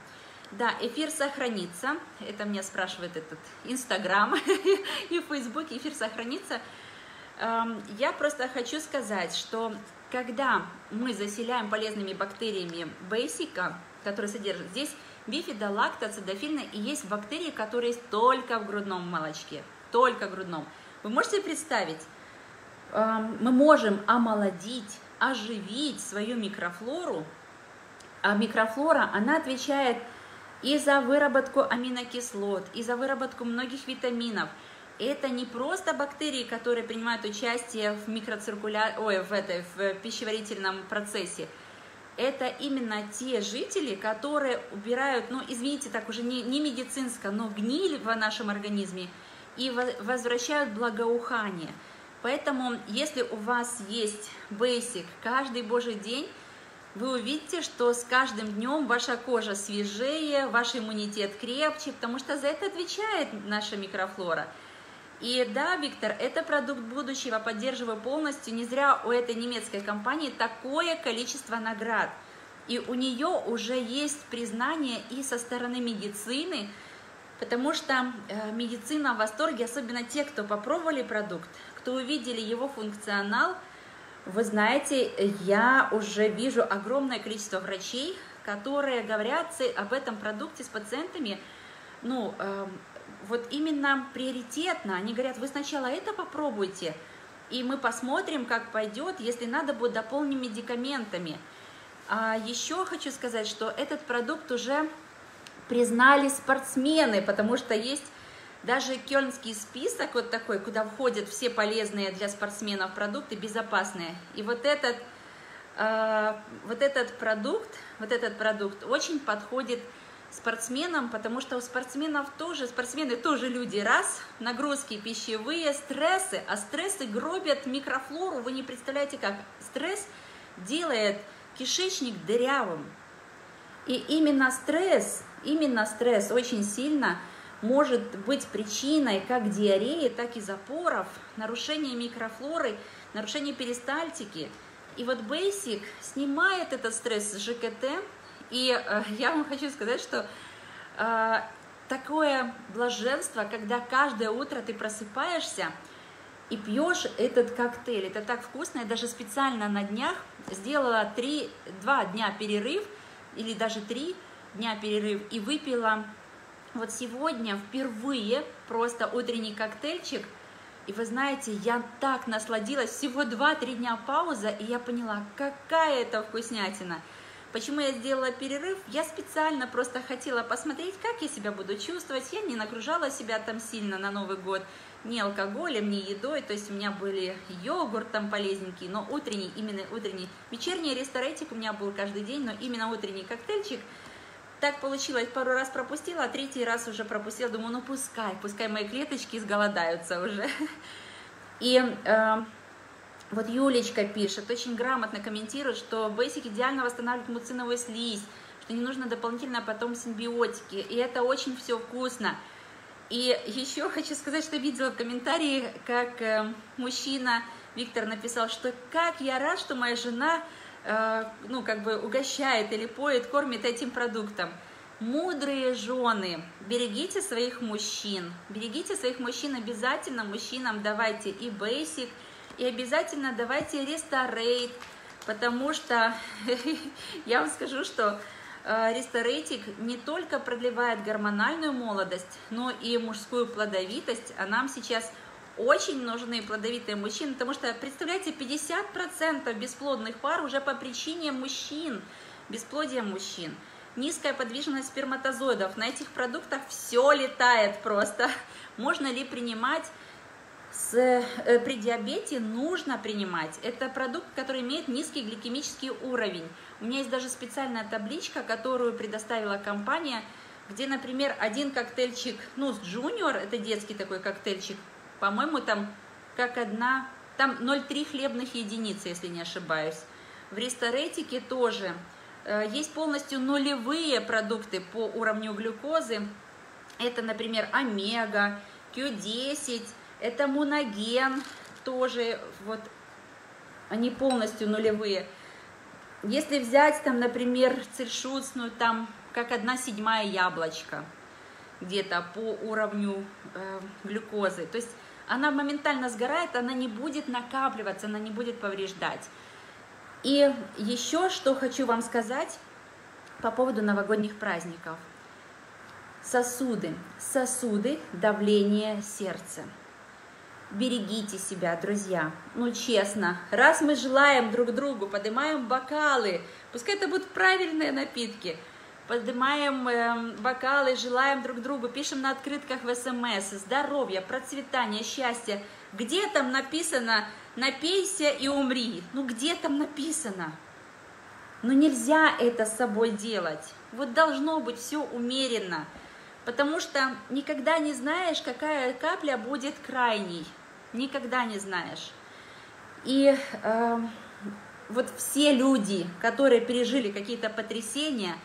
Да, эфир сохранится. Это мне спрашивает этот Инстаграм и Фейсбук. Эфир сохранится. Эм, я просто хочу сказать, что когда мы заселяем полезными бактериями бейсика, которые содержат здесь бифидолактоцидофильная и есть бактерии, которые есть только в грудном молочке, только в грудном. Вы можете представить, эм, мы можем омолодить, оживить свою микрофлору, а микрофлора, она отвечает и за выработку аминокислот, и за выработку многих витаминов. Это не просто бактерии, которые принимают участие в микроциркуля... Ой, в, этой, в пищеварительном процессе – это именно те жители, которые убирают, ну, извините, так уже не, не медицинско, но гниль в нашем организме и возвращают благоухание. Поэтому, если у вас есть basic каждый божий день, вы увидите, что с каждым днем ваша кожа свежее, ваш иммунитет крепче, потому что за это отвечает наша микрофлора – и да, Виктор, это продукт будущего, поддерживаю полностью. Не зря у этой немецкой компании такое количество наград. И у нее уже есть признание и со стороны медицины, потому что э, медицина в восторге, особенно те, кто попробовали продукт, кто увидели его функционал. Вы знаете, я уже вижу огромное количество врачей, которые говорят об этом продукте с пациентами, ну, эм, вот именно приоритетно. Они говорят, вы сначала это попробуйте, и мы посмотрим, как пойдет. Если надо, будет дополним медикаментами. А еще хочу сказать, что этот продукт уже признали спортсмены, потому что есть даже кельнский список вот такой, куда входят все полезные для спортсменов продукты, безопасные. И вот этот, э, вот этот продукт, вот этот продукт очень подходит спортсменам, потому что у спортсменов тоже, спортсмены тоже люди, раз, нагрузки пищевые, стрессы, а стрессы гробят микрофлору, вы не представляете как. Стресс делает кишечник дырявым. И именно стресс, именно стресс очень сильно может быть причиной как диареи, так и запоров, нарушения микрофлоры, нарушения перистальтики. И вот Basic снимает этот стресс с ЖКТ. И э, я вам хочу сказать, что э, такое блаженство, когда каждое утро ты просыпаешься и пьешь этот коктейль. Это так вкусно. Я даже специально на днях сделала 3, 2 дня перерыв, или даже 3 дня перерыв, и выпила вот сегодня впервые просто утренний коктейльчик. И вы знаете, я так насладилась, всего 2-3 дня пауза, и я поняла, какая это вкуснятина. Почему я сделала перерыв? Я специально просто хотела посмотреть, как я себя буду чувствовать. Я не нагружала себя там сильно на Новый год ни алкоголем, ни едой. То есть у меня были йогурт там полезненький, но утренний, именно утренний. Вечерний ресторетик у меня был каждый день, но именно утренний коктейльчик. Так получилось, пару раз пропустила, а третий раз уже пропустила. Думаю, ну пускай, пускай мои клеточки изголодаются уже. И э, вот Юлечка пишет, очень грамотно комментирует, что Basic идеально восстанавливает муциновую слизь, что не нужно дополнительно потом симбиотики, и это очень все вкусно. И еще хочу сказать, что видела в комментарии, как э, мужчина Виктор написал, что как я рад, что моя жена, ну, как бы угощает или поет, кормит этим продуктом. Мудрые жены, берегите своих мужчин, берегите своих мужчин обязательно, мужчинам давайте и basic, и обязательно давайте ресторейт, потому что я вам скажу, что э, ресторейтик не только продлевает гормональную молодость, но и мужскую плодовитость, а нам сейчас очень нужны плодовитые мужчины, потому что, представляете, 50% бесплодных пар уже по причине мужчин, бесплодия мужчин. Низкая подвижность сперматозоидов. На этих продуктах все летает просто. Можно ли принимать с, э, при диабете нужно принимать. Это продукт, который имеет низкий гликемический уровень. У меня есть даже специальная табличка, которую предоставила компания, где, например, один коктейльчик, ну, с Junior, это детский такой коктейльчик, по-моему, там как одна, там 0,3 хлебных единицы, если не ошибаюсь. В ресторетике тоже э, есть полностью нулевые продукты по уровню глюкозы. Это, например, омега, Q10, это моноген, тоже вот они полностью нулевые. Если взять там, например, цельшуцную, там как одна седьмая яблочко где-то по уровню э, глюкозы, то есть она моментально сгорает, она не будет накапливаться, она не будет повреждать. И еще что хочу вам сказать по поводу новогодних праздников. Сосуды, сосуды, давление сердца берегите себя, друзья. Ну, честно, раз мы желаем друг другу, поднимаем бокалы, пускай это будут правильные напитки, поднимаем э, бокалы, желаем друг другу, пишем на открытках в СМС, здоровья, процветания, счастья. Где там написано «напейся и умри»? Ну, где там написано? Ну, нельзя это с собой делать. Вот должно быть все умеренно потому что никогда не знаешь, какая капля будет крайней, никогда не знаешь. И э, вот все люди, которые пережили какие-то потрясения,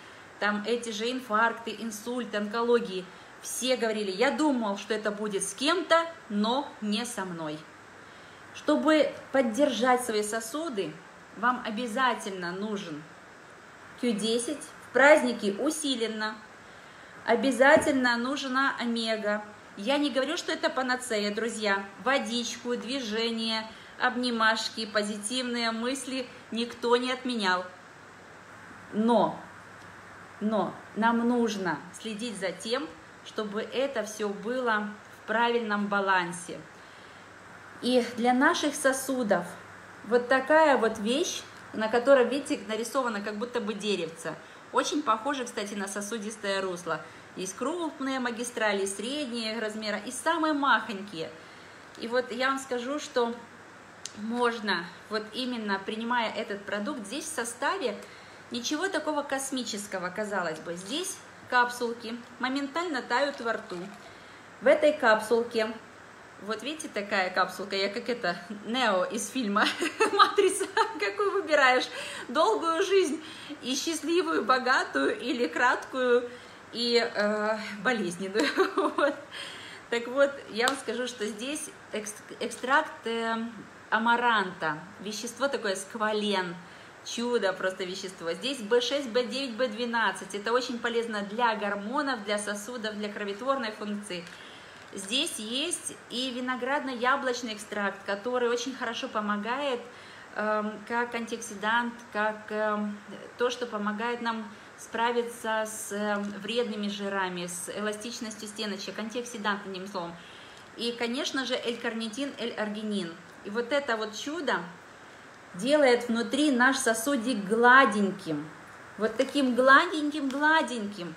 там эти же инфаркты, инсульты, онкологии, все говорили, я думал, что это будет с кем-то, но не со мной. Чтобы поддержать свои сосуды, вам обязательно нужен Q10 в праздники усиленно, Обязательно нужна омега. Я не говорю, что это панацея, друзья. Водичку, движение, обнимашки, позитивные мысли никто не отменял. Но, но нам нужно следить за тем, чтобы это все было в правильном балансе. И для наших сосудов вот такая вот вещь, на которой, видите, нарисовано как будто бы деревце – очень похоже, кстати, на сосудистое русло. Есть крупные магистрали, средние размера и самые махонькие. И вот я вам скажу, что можно, вот именно принимая этот продукт, здесь в составе ничего такого космического, казалось бы. Здесь капсулки моментально тают во рту. В этой капсулке вот видите, такая капсулка, я как это, Нео из фильма «Матрица», какую выбираешь, долгую жизнь и счастливую, богатую или краткую и э, болезненную. вот. Так вот, я вам скажу, что здесь экстракт э, амаранта, вещество такое сквален, чудо просто вещество. Здесь B6, B9, B12. Это очень полезно для гормонов, для сосудов, для кроветворной функции. Здесь есть и виноградно-яблочный экстракт, который очень хорошо помогает э, как антиоксидант, как э, то, что помогает нам справиться с э, вредными жирами, с эластичностью стеночек, антиоксидант, одним словом. И, конечно же, L-карнитин, L-аргинин. И вот это вот чудо делает внутри наш сосудик гладеньким. Вот таким гладеньким-гладеньким.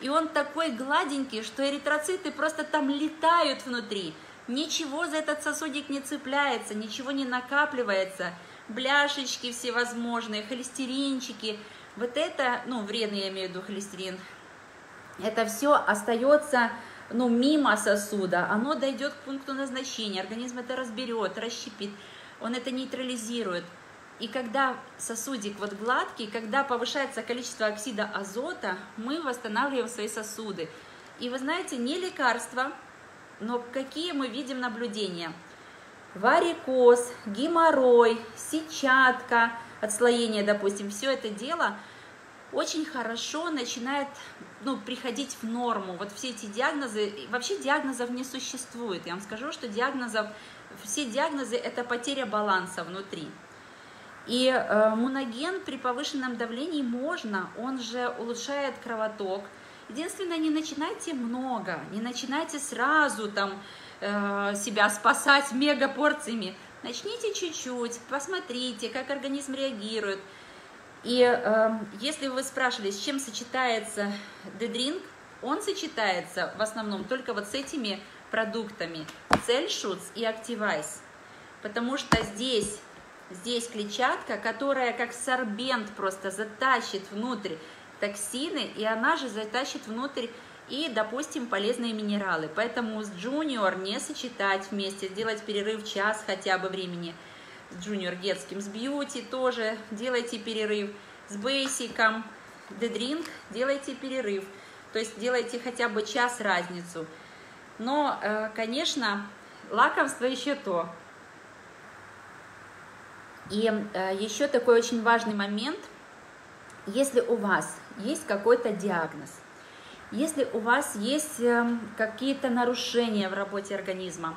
И он такой гладенький, что эритроциты просто там летают внутри. Ничего за этот сосудик не цепляется, ничего не накапливается. Бляшечки всевозможные, холестеринчики. Вот это, ну, вредный я имею в виду холестерин, это все остается ну, мимо сосуда, оно дойдет к пункту назначения, организм это разберет, расщепит, он это нейтрализирует. И когда сосудик вот гладкий, когда повышается количество оксида азота, мы восстанавливаем свои сосуды. И вы знаете, не лекарства, но какие мы видим наблюдения? Варикоз, геморрой, сетчатка, отслоение, допустим, все это дело очень хорошо начинает ну, приходить в норму. Вот все эти диагнозы, вообще диагнозов не существует. Я вам скажу, что диагнозов, все диагнозы – это потеря баланса внутри. И э, муноген при повышенном давлении можно, он же улучшает кровоток. Единственное, не начинайте много, не начинайте сразу там э, себя спасать мега порциями. Начните чуть-чуть, посмотрите, как организм реагирует. И э, если вы спрашивали, с чем сочетается дедринг, он сочетается в основном только вот с этими продуктами Цельшутс и Активайс. Потому что здесь Здесь клетчатка, которая как сорбент просто затащит внутрь токсины, и она же затащит внутрь и, допустим, полезные минералы. Поэтому с Junior не сочетать вместе, сделать перерыв час хотя бы времени. С Junior детским, с Beauty тоже делайте перерыв. С The Drink делайте перерыв. То есть делайте хотя бы час разницу. Но, э, конечно, лакомство еще то. И э, еще такой очень важный момент, если у вас есть какой-то диагноз, если у вас есть эм, какие-то нарушения в работе организма,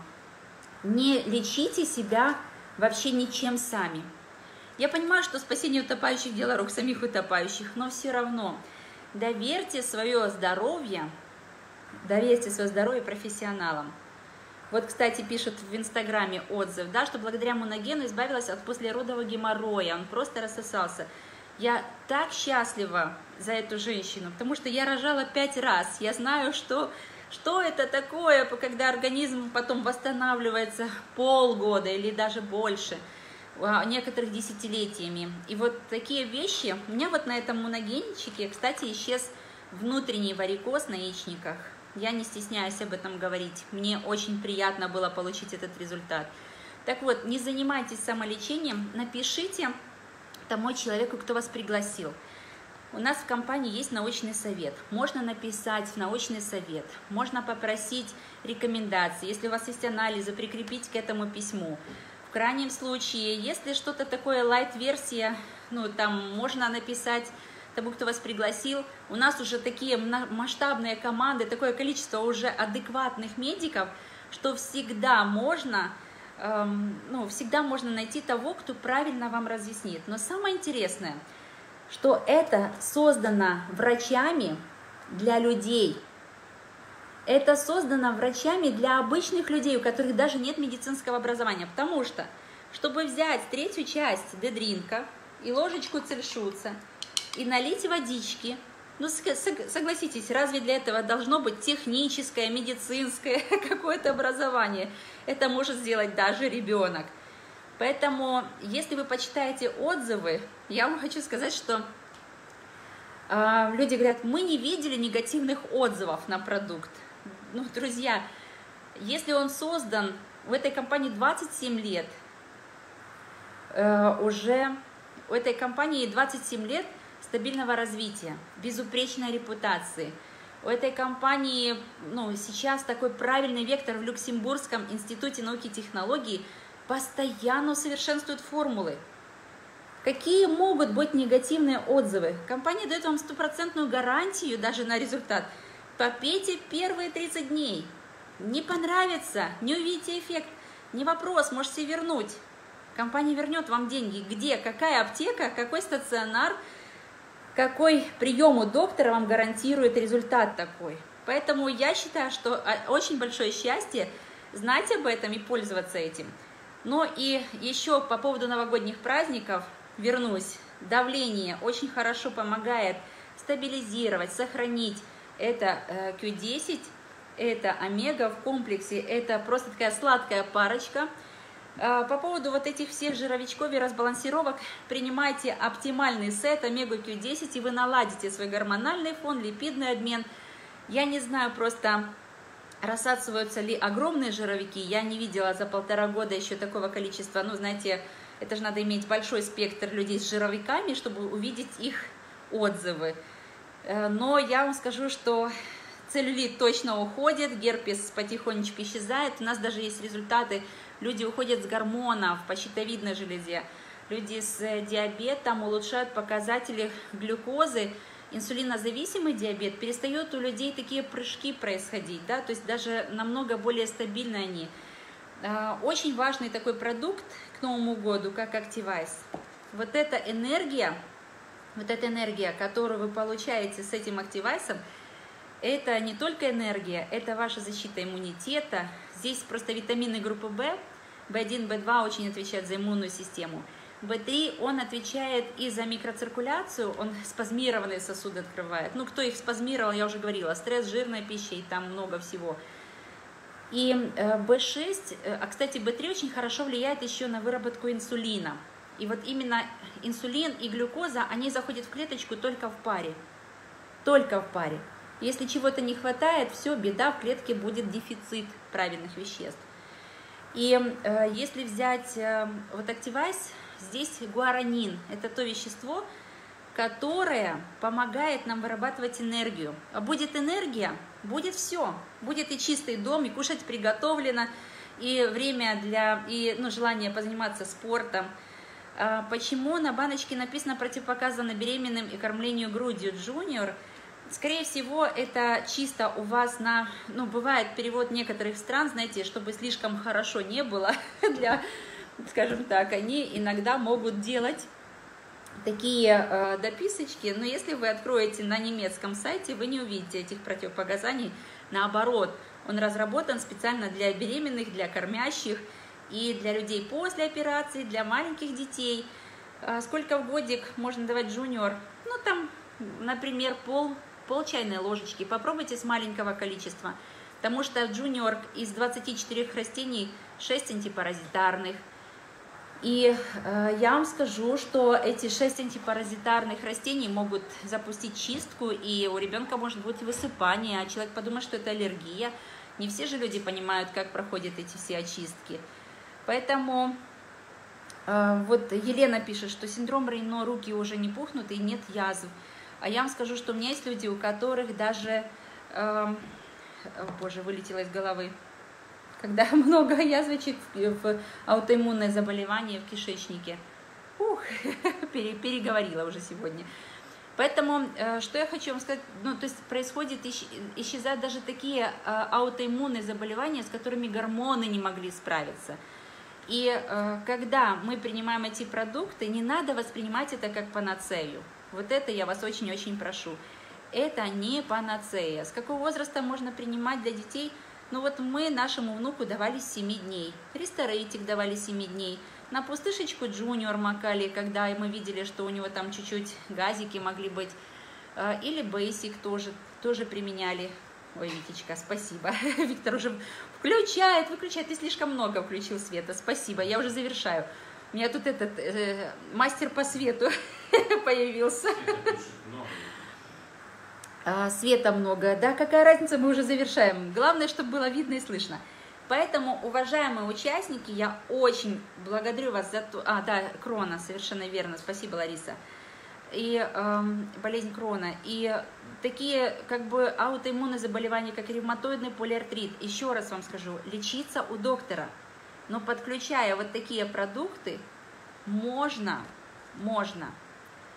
не лечите себя вообще ничем сами. Я понимаю, что спасение утопающих – дело рук самих утопающих, но все равно доверьте свое здоровье, доверьте свое здоровье профессионалам. Вот, кстати, пишут в Инстаграме отзыв, да, что благодаря моногену избавилась от послеродового геморроя, он просто рассосался. Я так счастлива за эту женщину, потому что я рожала пять раз. Я знаю, что, что это такое, когда организм потом восстанавливается полгода или даже больше, а, некоторых десятилетиями. И вот такие вещи, у меня вот на этом моногенчике, кстати, исчез внутренний варикоз на яичниках. Я не стесняюсь об этом говорить. Мне очень приятно было получить этот результат. Так вот, не занимайтесь самолечением, напишите тому человеку, кто вас пригласил. У нас в компании есть научный совет. Можно написать в научный совет, можно попросить рекомендации. Если у вас есть анализы, прикрепить к этому письму. В крайнем случае, если что-то такое лайт-версия, ну там можно написать тому, кто вас пригласил. У нас уже такие масштабные команды, такое количество уже адекватных медиков, что всегда можно, эм, ну, всегда можно найти того, кто правильно вам разъяснит. Но самое интересное, что это создано врачами для людей. Это создано врачами для обычных людей, у которых даже нет медицинского образования. Потому что, чтобы взять третью часть дедринка и ложечку цельшуца – и налить водички. Ну, согласитесь, разве для этого должно быть техническое, медицинское какое-то образование? Это может сделать даже ребенок. Поэтому, если вы почитаете отзывы, я вам хочу сказать, что э, люди говорят, мы не видели негативных отзывов на продукт. Ну, друзья, Если он создан в этой компании 27 лет, э, уже у этой компании 27 лет стабильного развития, безупречной репутации. У этой компании ну, сейчас такой правильный вектор в Люксембургском институте науки и технологий постоянно усовершенствуют формулы. Какие могут быть негативные отзывы? Компания дает вам стопроцентную гарантию даже на результат. Попейте первые 30 дней. Не понравится, не увидите эффект. Не вопрос, можете вернуть. Компания вернет вам деньги. Где, какая аптека, какой стационар, какой прием у доктора вам гарантирует результат такой. Поэтому я считаю, что а, очень большое счастье знать об этом и пользоваться этим. Но и еще по поводу новогодних праздников – вернусь, давление очень хорошо помогает стабилизировать, сохранить. Это Q10, э, это омега в комплексе, это просто такая сладкая парочка. А, по поводу вот этих всех жировичков и разбалансировок, принимайте оптимальный сет омегу Q10, и вы наладите свой гормональный фон, липидный обмен. Я не знаю просто, рассасываются ли огромные жировики. Я не видела за полтора года еще такого количества, ну, знаете, это же надо иметь большой спектр людей с жировиками, чтобы увидеть их отзывы. Э, но я вам скажу, что целлюлит точно уходит, герпес потихонечку исчезает. У нас даже есть результаты, люди уходят с гормонов по щитовидной железе. Люди с диабетом улучшают показатели глюкозы, инсулинозависимый диабет, перестает у людей такие прыжки происходить, да, то есть даже намного более стабильны они. Э, очень важный такой продукт к Новому году, как Activize. Вот эта энергия, вот эта энергия, которую вы получаете с этим Activize, это не только энергия, это ваша защита иммунитета. Здесь просто витамины группы В, В1, В2 очень отвечают за иммунную систему. В3, он отвечает и за микроциркуляцию, он спазмированные сосуды открывает. Ну, кто их спазмировал, я уже говорила, стресс, жирная пища и там много всего. И B6, э, э, а кстати, B3 очень хорошо влияет еще на выработку инсулина. И вот именно инсулин и глюкоза, они заходят в клеточку только в паре. Только в паре. Если чего-то не хватает, все, беда, в клетке будет дефицит правильных веществ. И э, если взять э, вот Activize, здесь гуаранин, это то вещество, которое помогает нам вырабатывать энергию. А будет энергия, будет все. Будет и чистый дом, и кушать приготовлено, и время для, и ну, желание позаниматься спортом. А почему на баночке написано противопоказано беременным и кормлению грудью Junior? Скорее всего, это чисто у вас на... Ну, бывает перевод некоторых стран, знаете, чтобы слишком хорошо не было для, скажем так, они иногда могут делать такие э, дописочки, но если вы откроете на немецком сайте, вы не увидите этих противопоказаний. Наоборот, он разработан специально для беременных, для кормящих и для людей после операции, для маленьких детей. Э, сколько в годик можно давать джуниор? Ну, там, например, пол, пол чайной ложечки. Попробуйте с маленького количества. Потому что джуниор из 24 растений 6 антипаразитарных – и э, я вам скажу, что эти шесть антипаразитарных растений могут запустить чистку, и у ребенка может быть высыпание, а человек подумает, что это аллергия. Не все же люди понимают, как проходят эти все очистки. Поэтому э, вот Елена пишет, что синдром Рейно, руки уже не пухнут и нет язв. А я вам скажу, что у меня есть люди, у которых даже, э, боже, вылетело из головы, когда много язвочек в аутоиммунное заболевание в кишечнике. Ух, переговорила уже сегодня. Поэтому, э, что я хочу вам сказать, ну, то есть происходит, исчезают даже такие э, аутоиммунные заболевания, с которыми гормоны не могли справиться. И э, когда мы принимаем эти продукты, не надо воспринимать это как панацею. Вот это я вас очень-очень прошу. Это не панацея. С какого возраста можно принимать для детей – ну вот мы нашему внуку давали 7 дней, ресторейтик давали 7 дней, на пустышечку джуниор макали, когда мы видели, что у него там чуть-чуть газики могли быть, э, или бейсик тоже, тоже применяли. Ой, Витечка, спасибо. Виктор уже включает, выключает. Ты слишком много включил света. Спасибо, я уже завершаю. У меня тут этот э, мастер по свету появился. А, света много, да, какая разница, мы уже завершаем. Главное, чтобы было видно и слышно. Поэтому, уважаемые участники, я очень благодарю вас за то... А, да, Крона, совершенно верно, спасибо, Лариса. И э, болезнь Крона. И такие как бы аутоиммунные заболевания, как ревматоидный полиартрит, еще раз вам скажу, лечиться у доктора. Но подключая вот такие продукты, можно, можно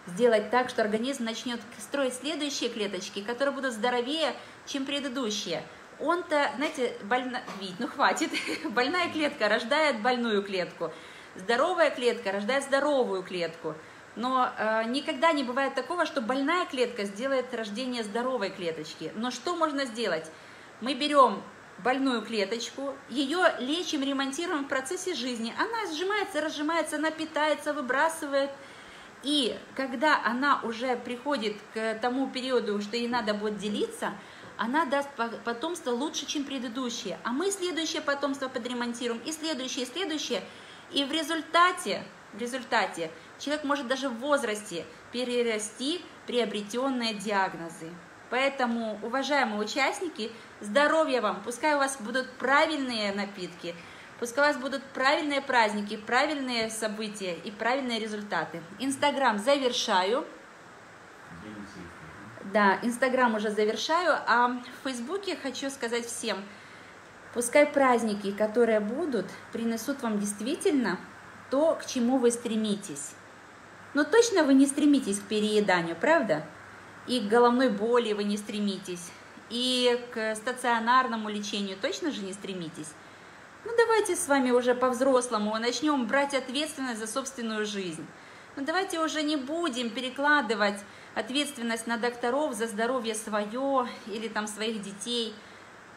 сделать так, что организм начнет строить следующие клеточки, которые будут здоровее, чем предыдущие – он-то, знаете, больна... Вить, ну хватит, больная клетка рождает больную клетку, здоровая клетка рождает здоровую клетку. Но э, никогда не бывает такого, что больная клетка сделает рождение здоровой клеточки. Но что можно сделать? Мы берем больную клеточку, ее лечим, ремонтируем в процессе жизни. Она сжимается, разжимается, она питается, выбрасывает. И когда она уже приходит к тому периоду, что ей надо будет делиться, она даст потомство лучше, чем предыдущее. А мы следующее потомство подремонтируем, и следующее, и следующее. И в результате, в результате человек может даже в возрасте перерасти приобретенные диагнозы. Поэтому, уважаемые участники, здоровья вам, пускай у вас будут правильные напитки, пускай у вас будут правильные праздники, правильные события и правильные результаты. Инстаграм завершаю. Да, Инстаграм уже завершаю, а в Фейсбуке хочу сказать всем, пускай праздники, которые будут, принесут вам действительно то, к чему вы стремитесь. Но точно вы не стремитесь к перееданию, правда? И к головной боли вы не стремитесь, и к стационарному лечению точно же не стремитесь. Ну давайте с вами уже по-взрослому начнем брать ответственность за собственную жизнь. Ну давайте уже не будем перекладывать ответственность на докторов за здоровье свое или там своих детей.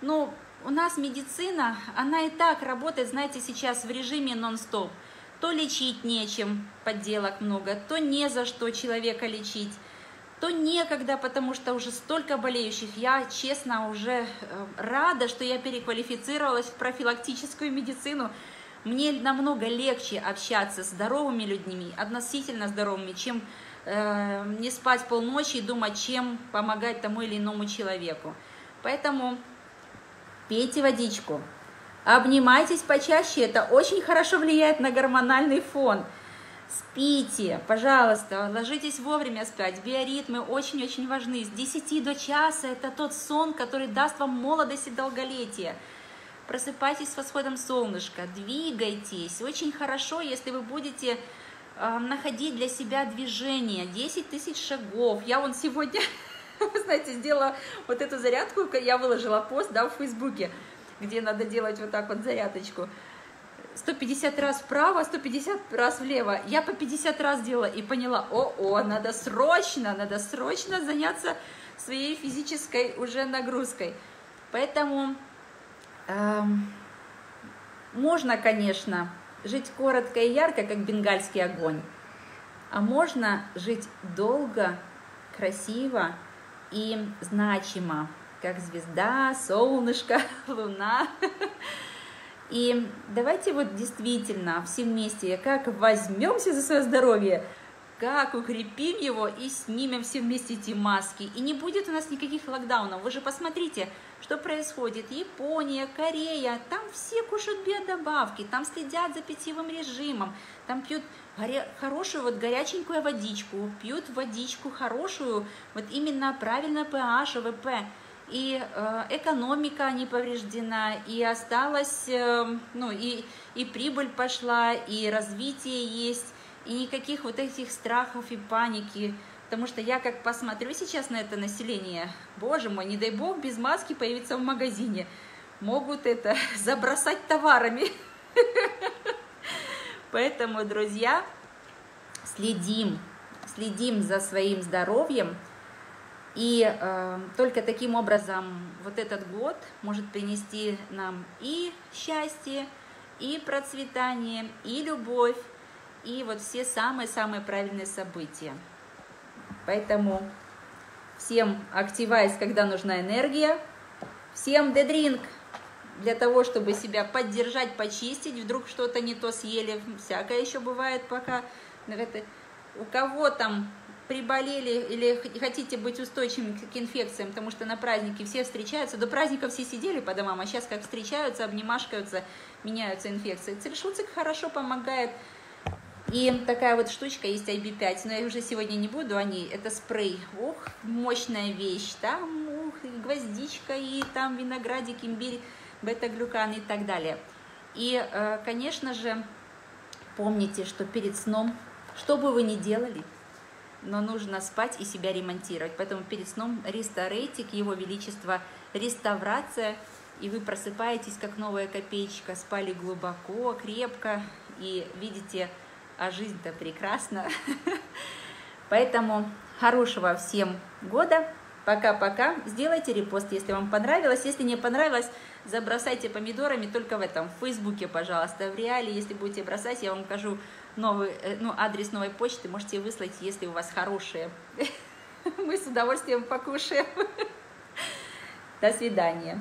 Ну, у нас медицина, она и так работает, знаете, сейчас в режиме нон-стоп. То лечить нечем, подделок много, то не за что человека лечить, то некогда, потому что уже столько болеющих. Я, честно, уже э, рада, что я переквалифицировалась в профилактическую медицину. Мне намного легче общаться с здоровыми людьми, относительно здоровыми, чем э, не спать полночи и думать, чем помогать тому или иному человеку. Поэтому пейте водичку, обнимайтесь почаще, это очень хорошо влияет на гормональный фон. Спите, пожалуйста, ложитесь вовремя спать. Биоритмы очень-очень важны. С 10 до часа это тот сон, который даст вам молодость и долголетие. Просыпайтесь с восходом солнышка, двигайтесь. Очень хорошо, если вы будете находить для себя движение, 10 тысяч шагов. Я вон сегодня, вы знаете, сделала вот эту зарядку, я выложила пост да, в Фейсбуке, где надо делать вот так вот зарядочку. 150 раз вправо, 150 раз влево. Я по 50 раз делала и поняла, о-о, надо срочно, надо срочно заняться своей физической уже нагрузкой. Поэтому эм, можно, конечно, жить коротко и ярко, как бенгальский огонь, а можно жить долго, красиво и значимо, как звезда, солнышко, луна. И давайте вот действительно все вместе, как возьмемся за свое здоровье, как укрепим его и снимем все вместе эти маски. И не будет у нас никаких локдаунов. Вы же посмотрите, что происходит. Япония, Корея, там все кушают биодобавки, там следят за питьевым режимом, там пьют хорошую вот горяченькую водичку, пьют водичку хорошую, вот именно правильно pH, ВП. И э, экономика не повреждена, и осталось, э, ну, и, и прибыль пошла, и развитие есть и никаких вот этих страхов и паники, потому что я как посмотрю сейчас на это население, боже мой, не дай бог без маски появиться в магазине, могут это забросать товарами. Поэтому, друзья, следим, следим за своим здоровьем, и э, только таким образом вот этот год может принести нам и счастье, и процветание, и любовь, и вот все самые-самые правильные события. Поэтому всем активайз, когда нужна энергия, всем дедринг для того, чтобы себя поддержать, почистить, вдруг что-то не то съели, всякое еще бывает пока. У кого там приболели или хотите быть устойчивыми к инфекциям, потому что на праздники все встречаются, до праздников все сидели по домам, а сейчас как встречаются, обнимашкаются, меняются инфекции. Цельшуцик хорошо помогает. И такая вот штучка есть IB5, но я уже сегодня не буду о ней. Это спрей. Ух, мощная вещь. Там ух, и гвоздичка, и там виноградик, имбирь, бета-глюкан и так далее. И, э, конечно же, помните, что перед сном, что бы вы ни делали, но нужно спать и себя ремонтировать. Поэтому перед сном ресторейтик, его величество, реставрация, и вы просыпаетесь как новая копеечка, спали глубоко, крепко, и видите, а жизнь-то прекрасна. Поэтому хорошего всем года. Пока-пока. Сделайте репост, если вам понравилось. Если не понравилось, забросайте помидорами только в этом, в Фейсбуке, пожалуйста. В реале, если будете бросать, я вам покажу новый, э, ну, адрес новой почты. Можете выслать, если у вас хорошие. Мы с удовольствием покушаем. До свидания.